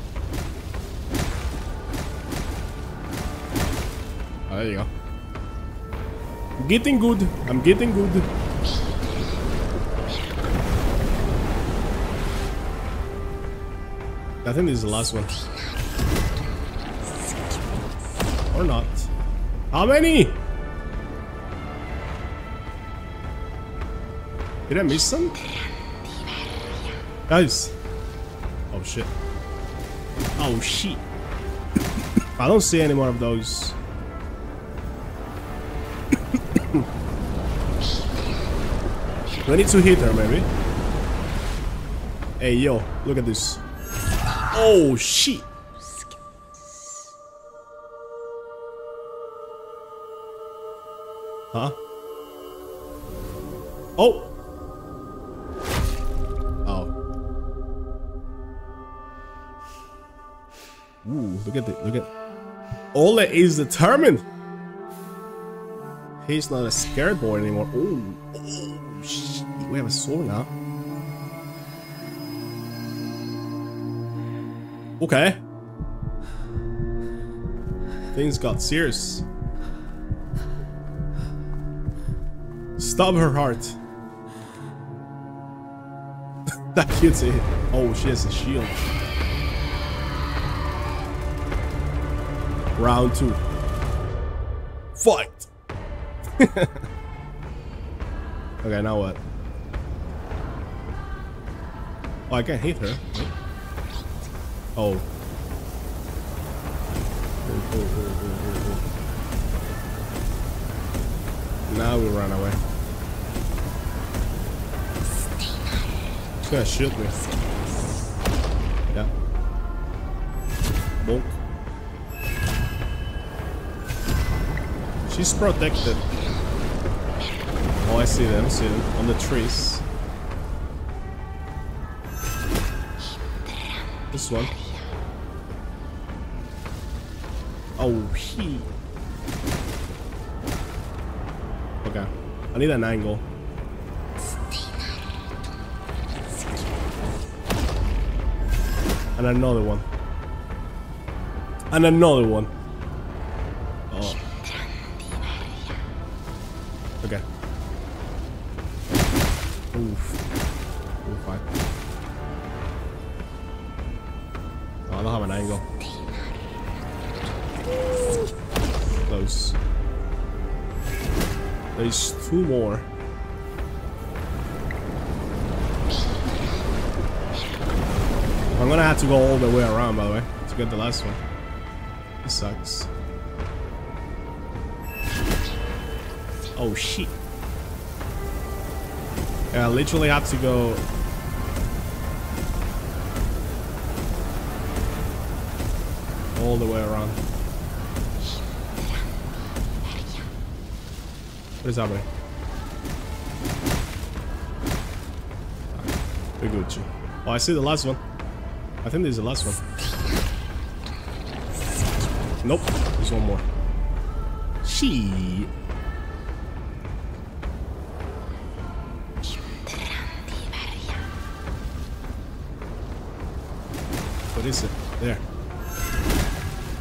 Oh, there you go. I'm getting good. I'm getting good. I think this is the last one. Or not. How many? Did I miss some? Guys. Oh shit. Oh shit. I don't see any more of those. <coughs> Do I need to hit her, maybe? Hey, yo, look at this. Oh, shit. Huh? Oh. Ooh, look at it, look at... Olle is determined! He's not a scared boy anymore. Ooh. oh shit. We have a sword now. Okay. Things got serious. Stop her heart. <laughs> that kid's a Oh, she has a shield. Round two. Fight! <laughs> okay, now what? Oh, I can't hit her. Oh. Now we run away. She's gonna shoot me. She's protected. Oh, I see them, see them. On the trees. This one. Oh, he. Okay. I need an angle. And another one. And another one. Literally have to go. All the way around. What is happening? We Gucci. Oh, I see the last one. I think there's the last one. Nope, there's one more. She. What is it? There.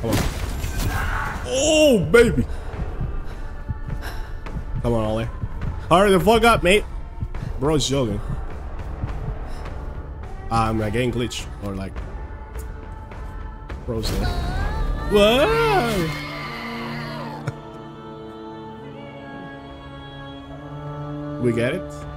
Come on. Oh, baby. Come on, Ollie. Hurry the fuck up, mate. Bro's jogging. Ah, I'm like getting glitch or like Bro's there. Whoa! <laughs> we get it?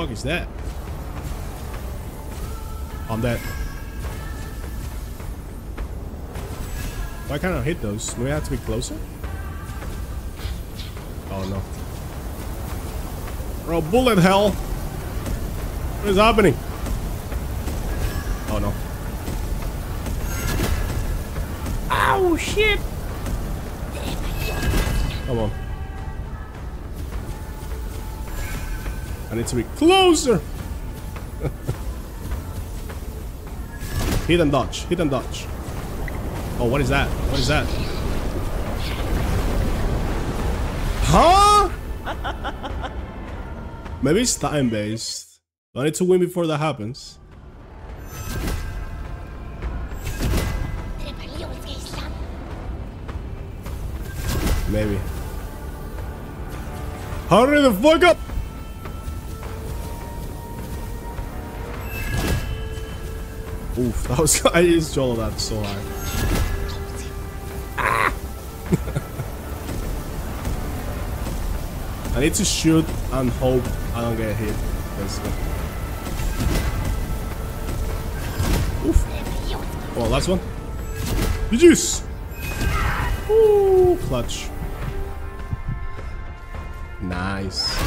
Fuck is that? On that. dead. Why can't I hit those? Do we have to be closer? Oh no. Bro, bullet hell! What is happening? Oh no. Oh shit! Come on. I need to be closer! hit and dodge, hit and dodge. Oh, what is that? What is that? Huh? Maybe it's time based. I need to win before that happens? Maybe. Hurry the fuck up! Oof, that was <laughs> I used all of that so hard. Ah! <laughs> I need to shoot and hope I don't get hit. Basically. Oof. Oh, last one. GG's! Ooh, clutch. Nice.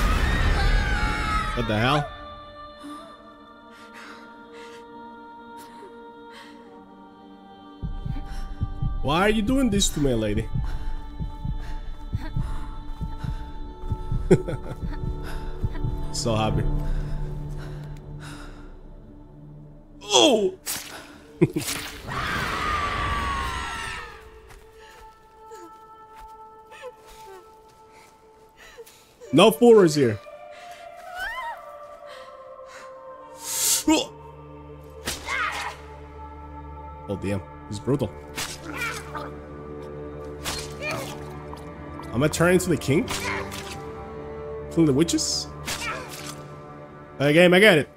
What the hell? Why are you doing this to me, lady? <laughs> so happy. Oh! <laughs> no fours here. Oh, <gasps> Oh, damn. He's brutal. Am gonna turn into the king? Killing the witches? Okay, game, I get it.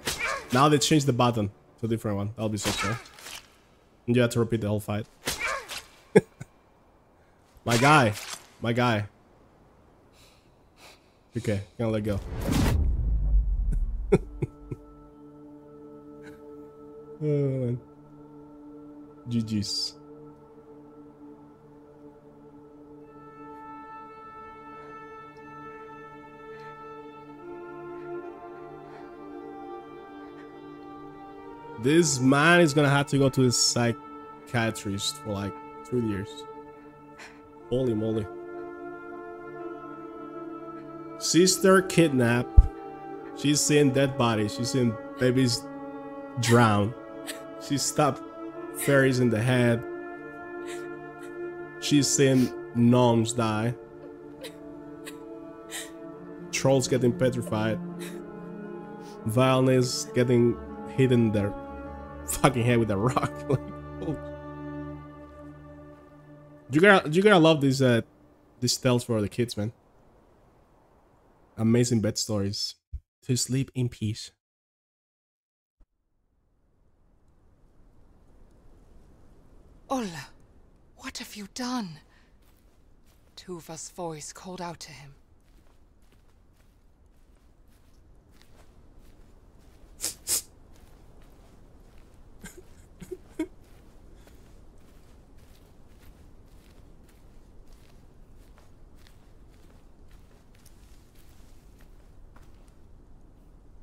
Now they changed the button to a different one. That'll be so cool. And you have to repeat the whole fight. <laughs> My guy. My guy. Okay, gonna let go. <laughs> oh, man. GG's. This man is gonna have to go to his psychiatrist for like two years. Holy moly. Sister kidnap. She's seeing dead bodies. She's seeing babies drown. She stopped fairies in the head. She's seeing gnomes die. trolls getting petrified, violence getting hidden their fucking head with a rock. <laughs> like, oh. You gotta, you gotta love these, uh, these tales for the kids, man. Amazing bed stories. To sleep in peace. Olle, what have you done? Tuva's voice called out to him.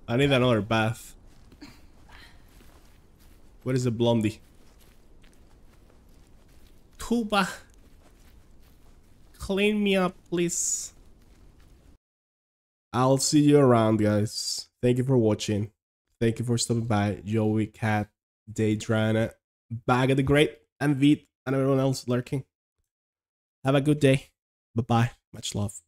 I need another bath. Where is the blondie? Tuva. Clean me up, please. I'll see you around, guys. Thank you for watching. Thank you for stopping by. Joey, Cat, Daydrana, Bag of the Great, and Veet, and everyone else lurking. Have a good day. Bye bye. Much love.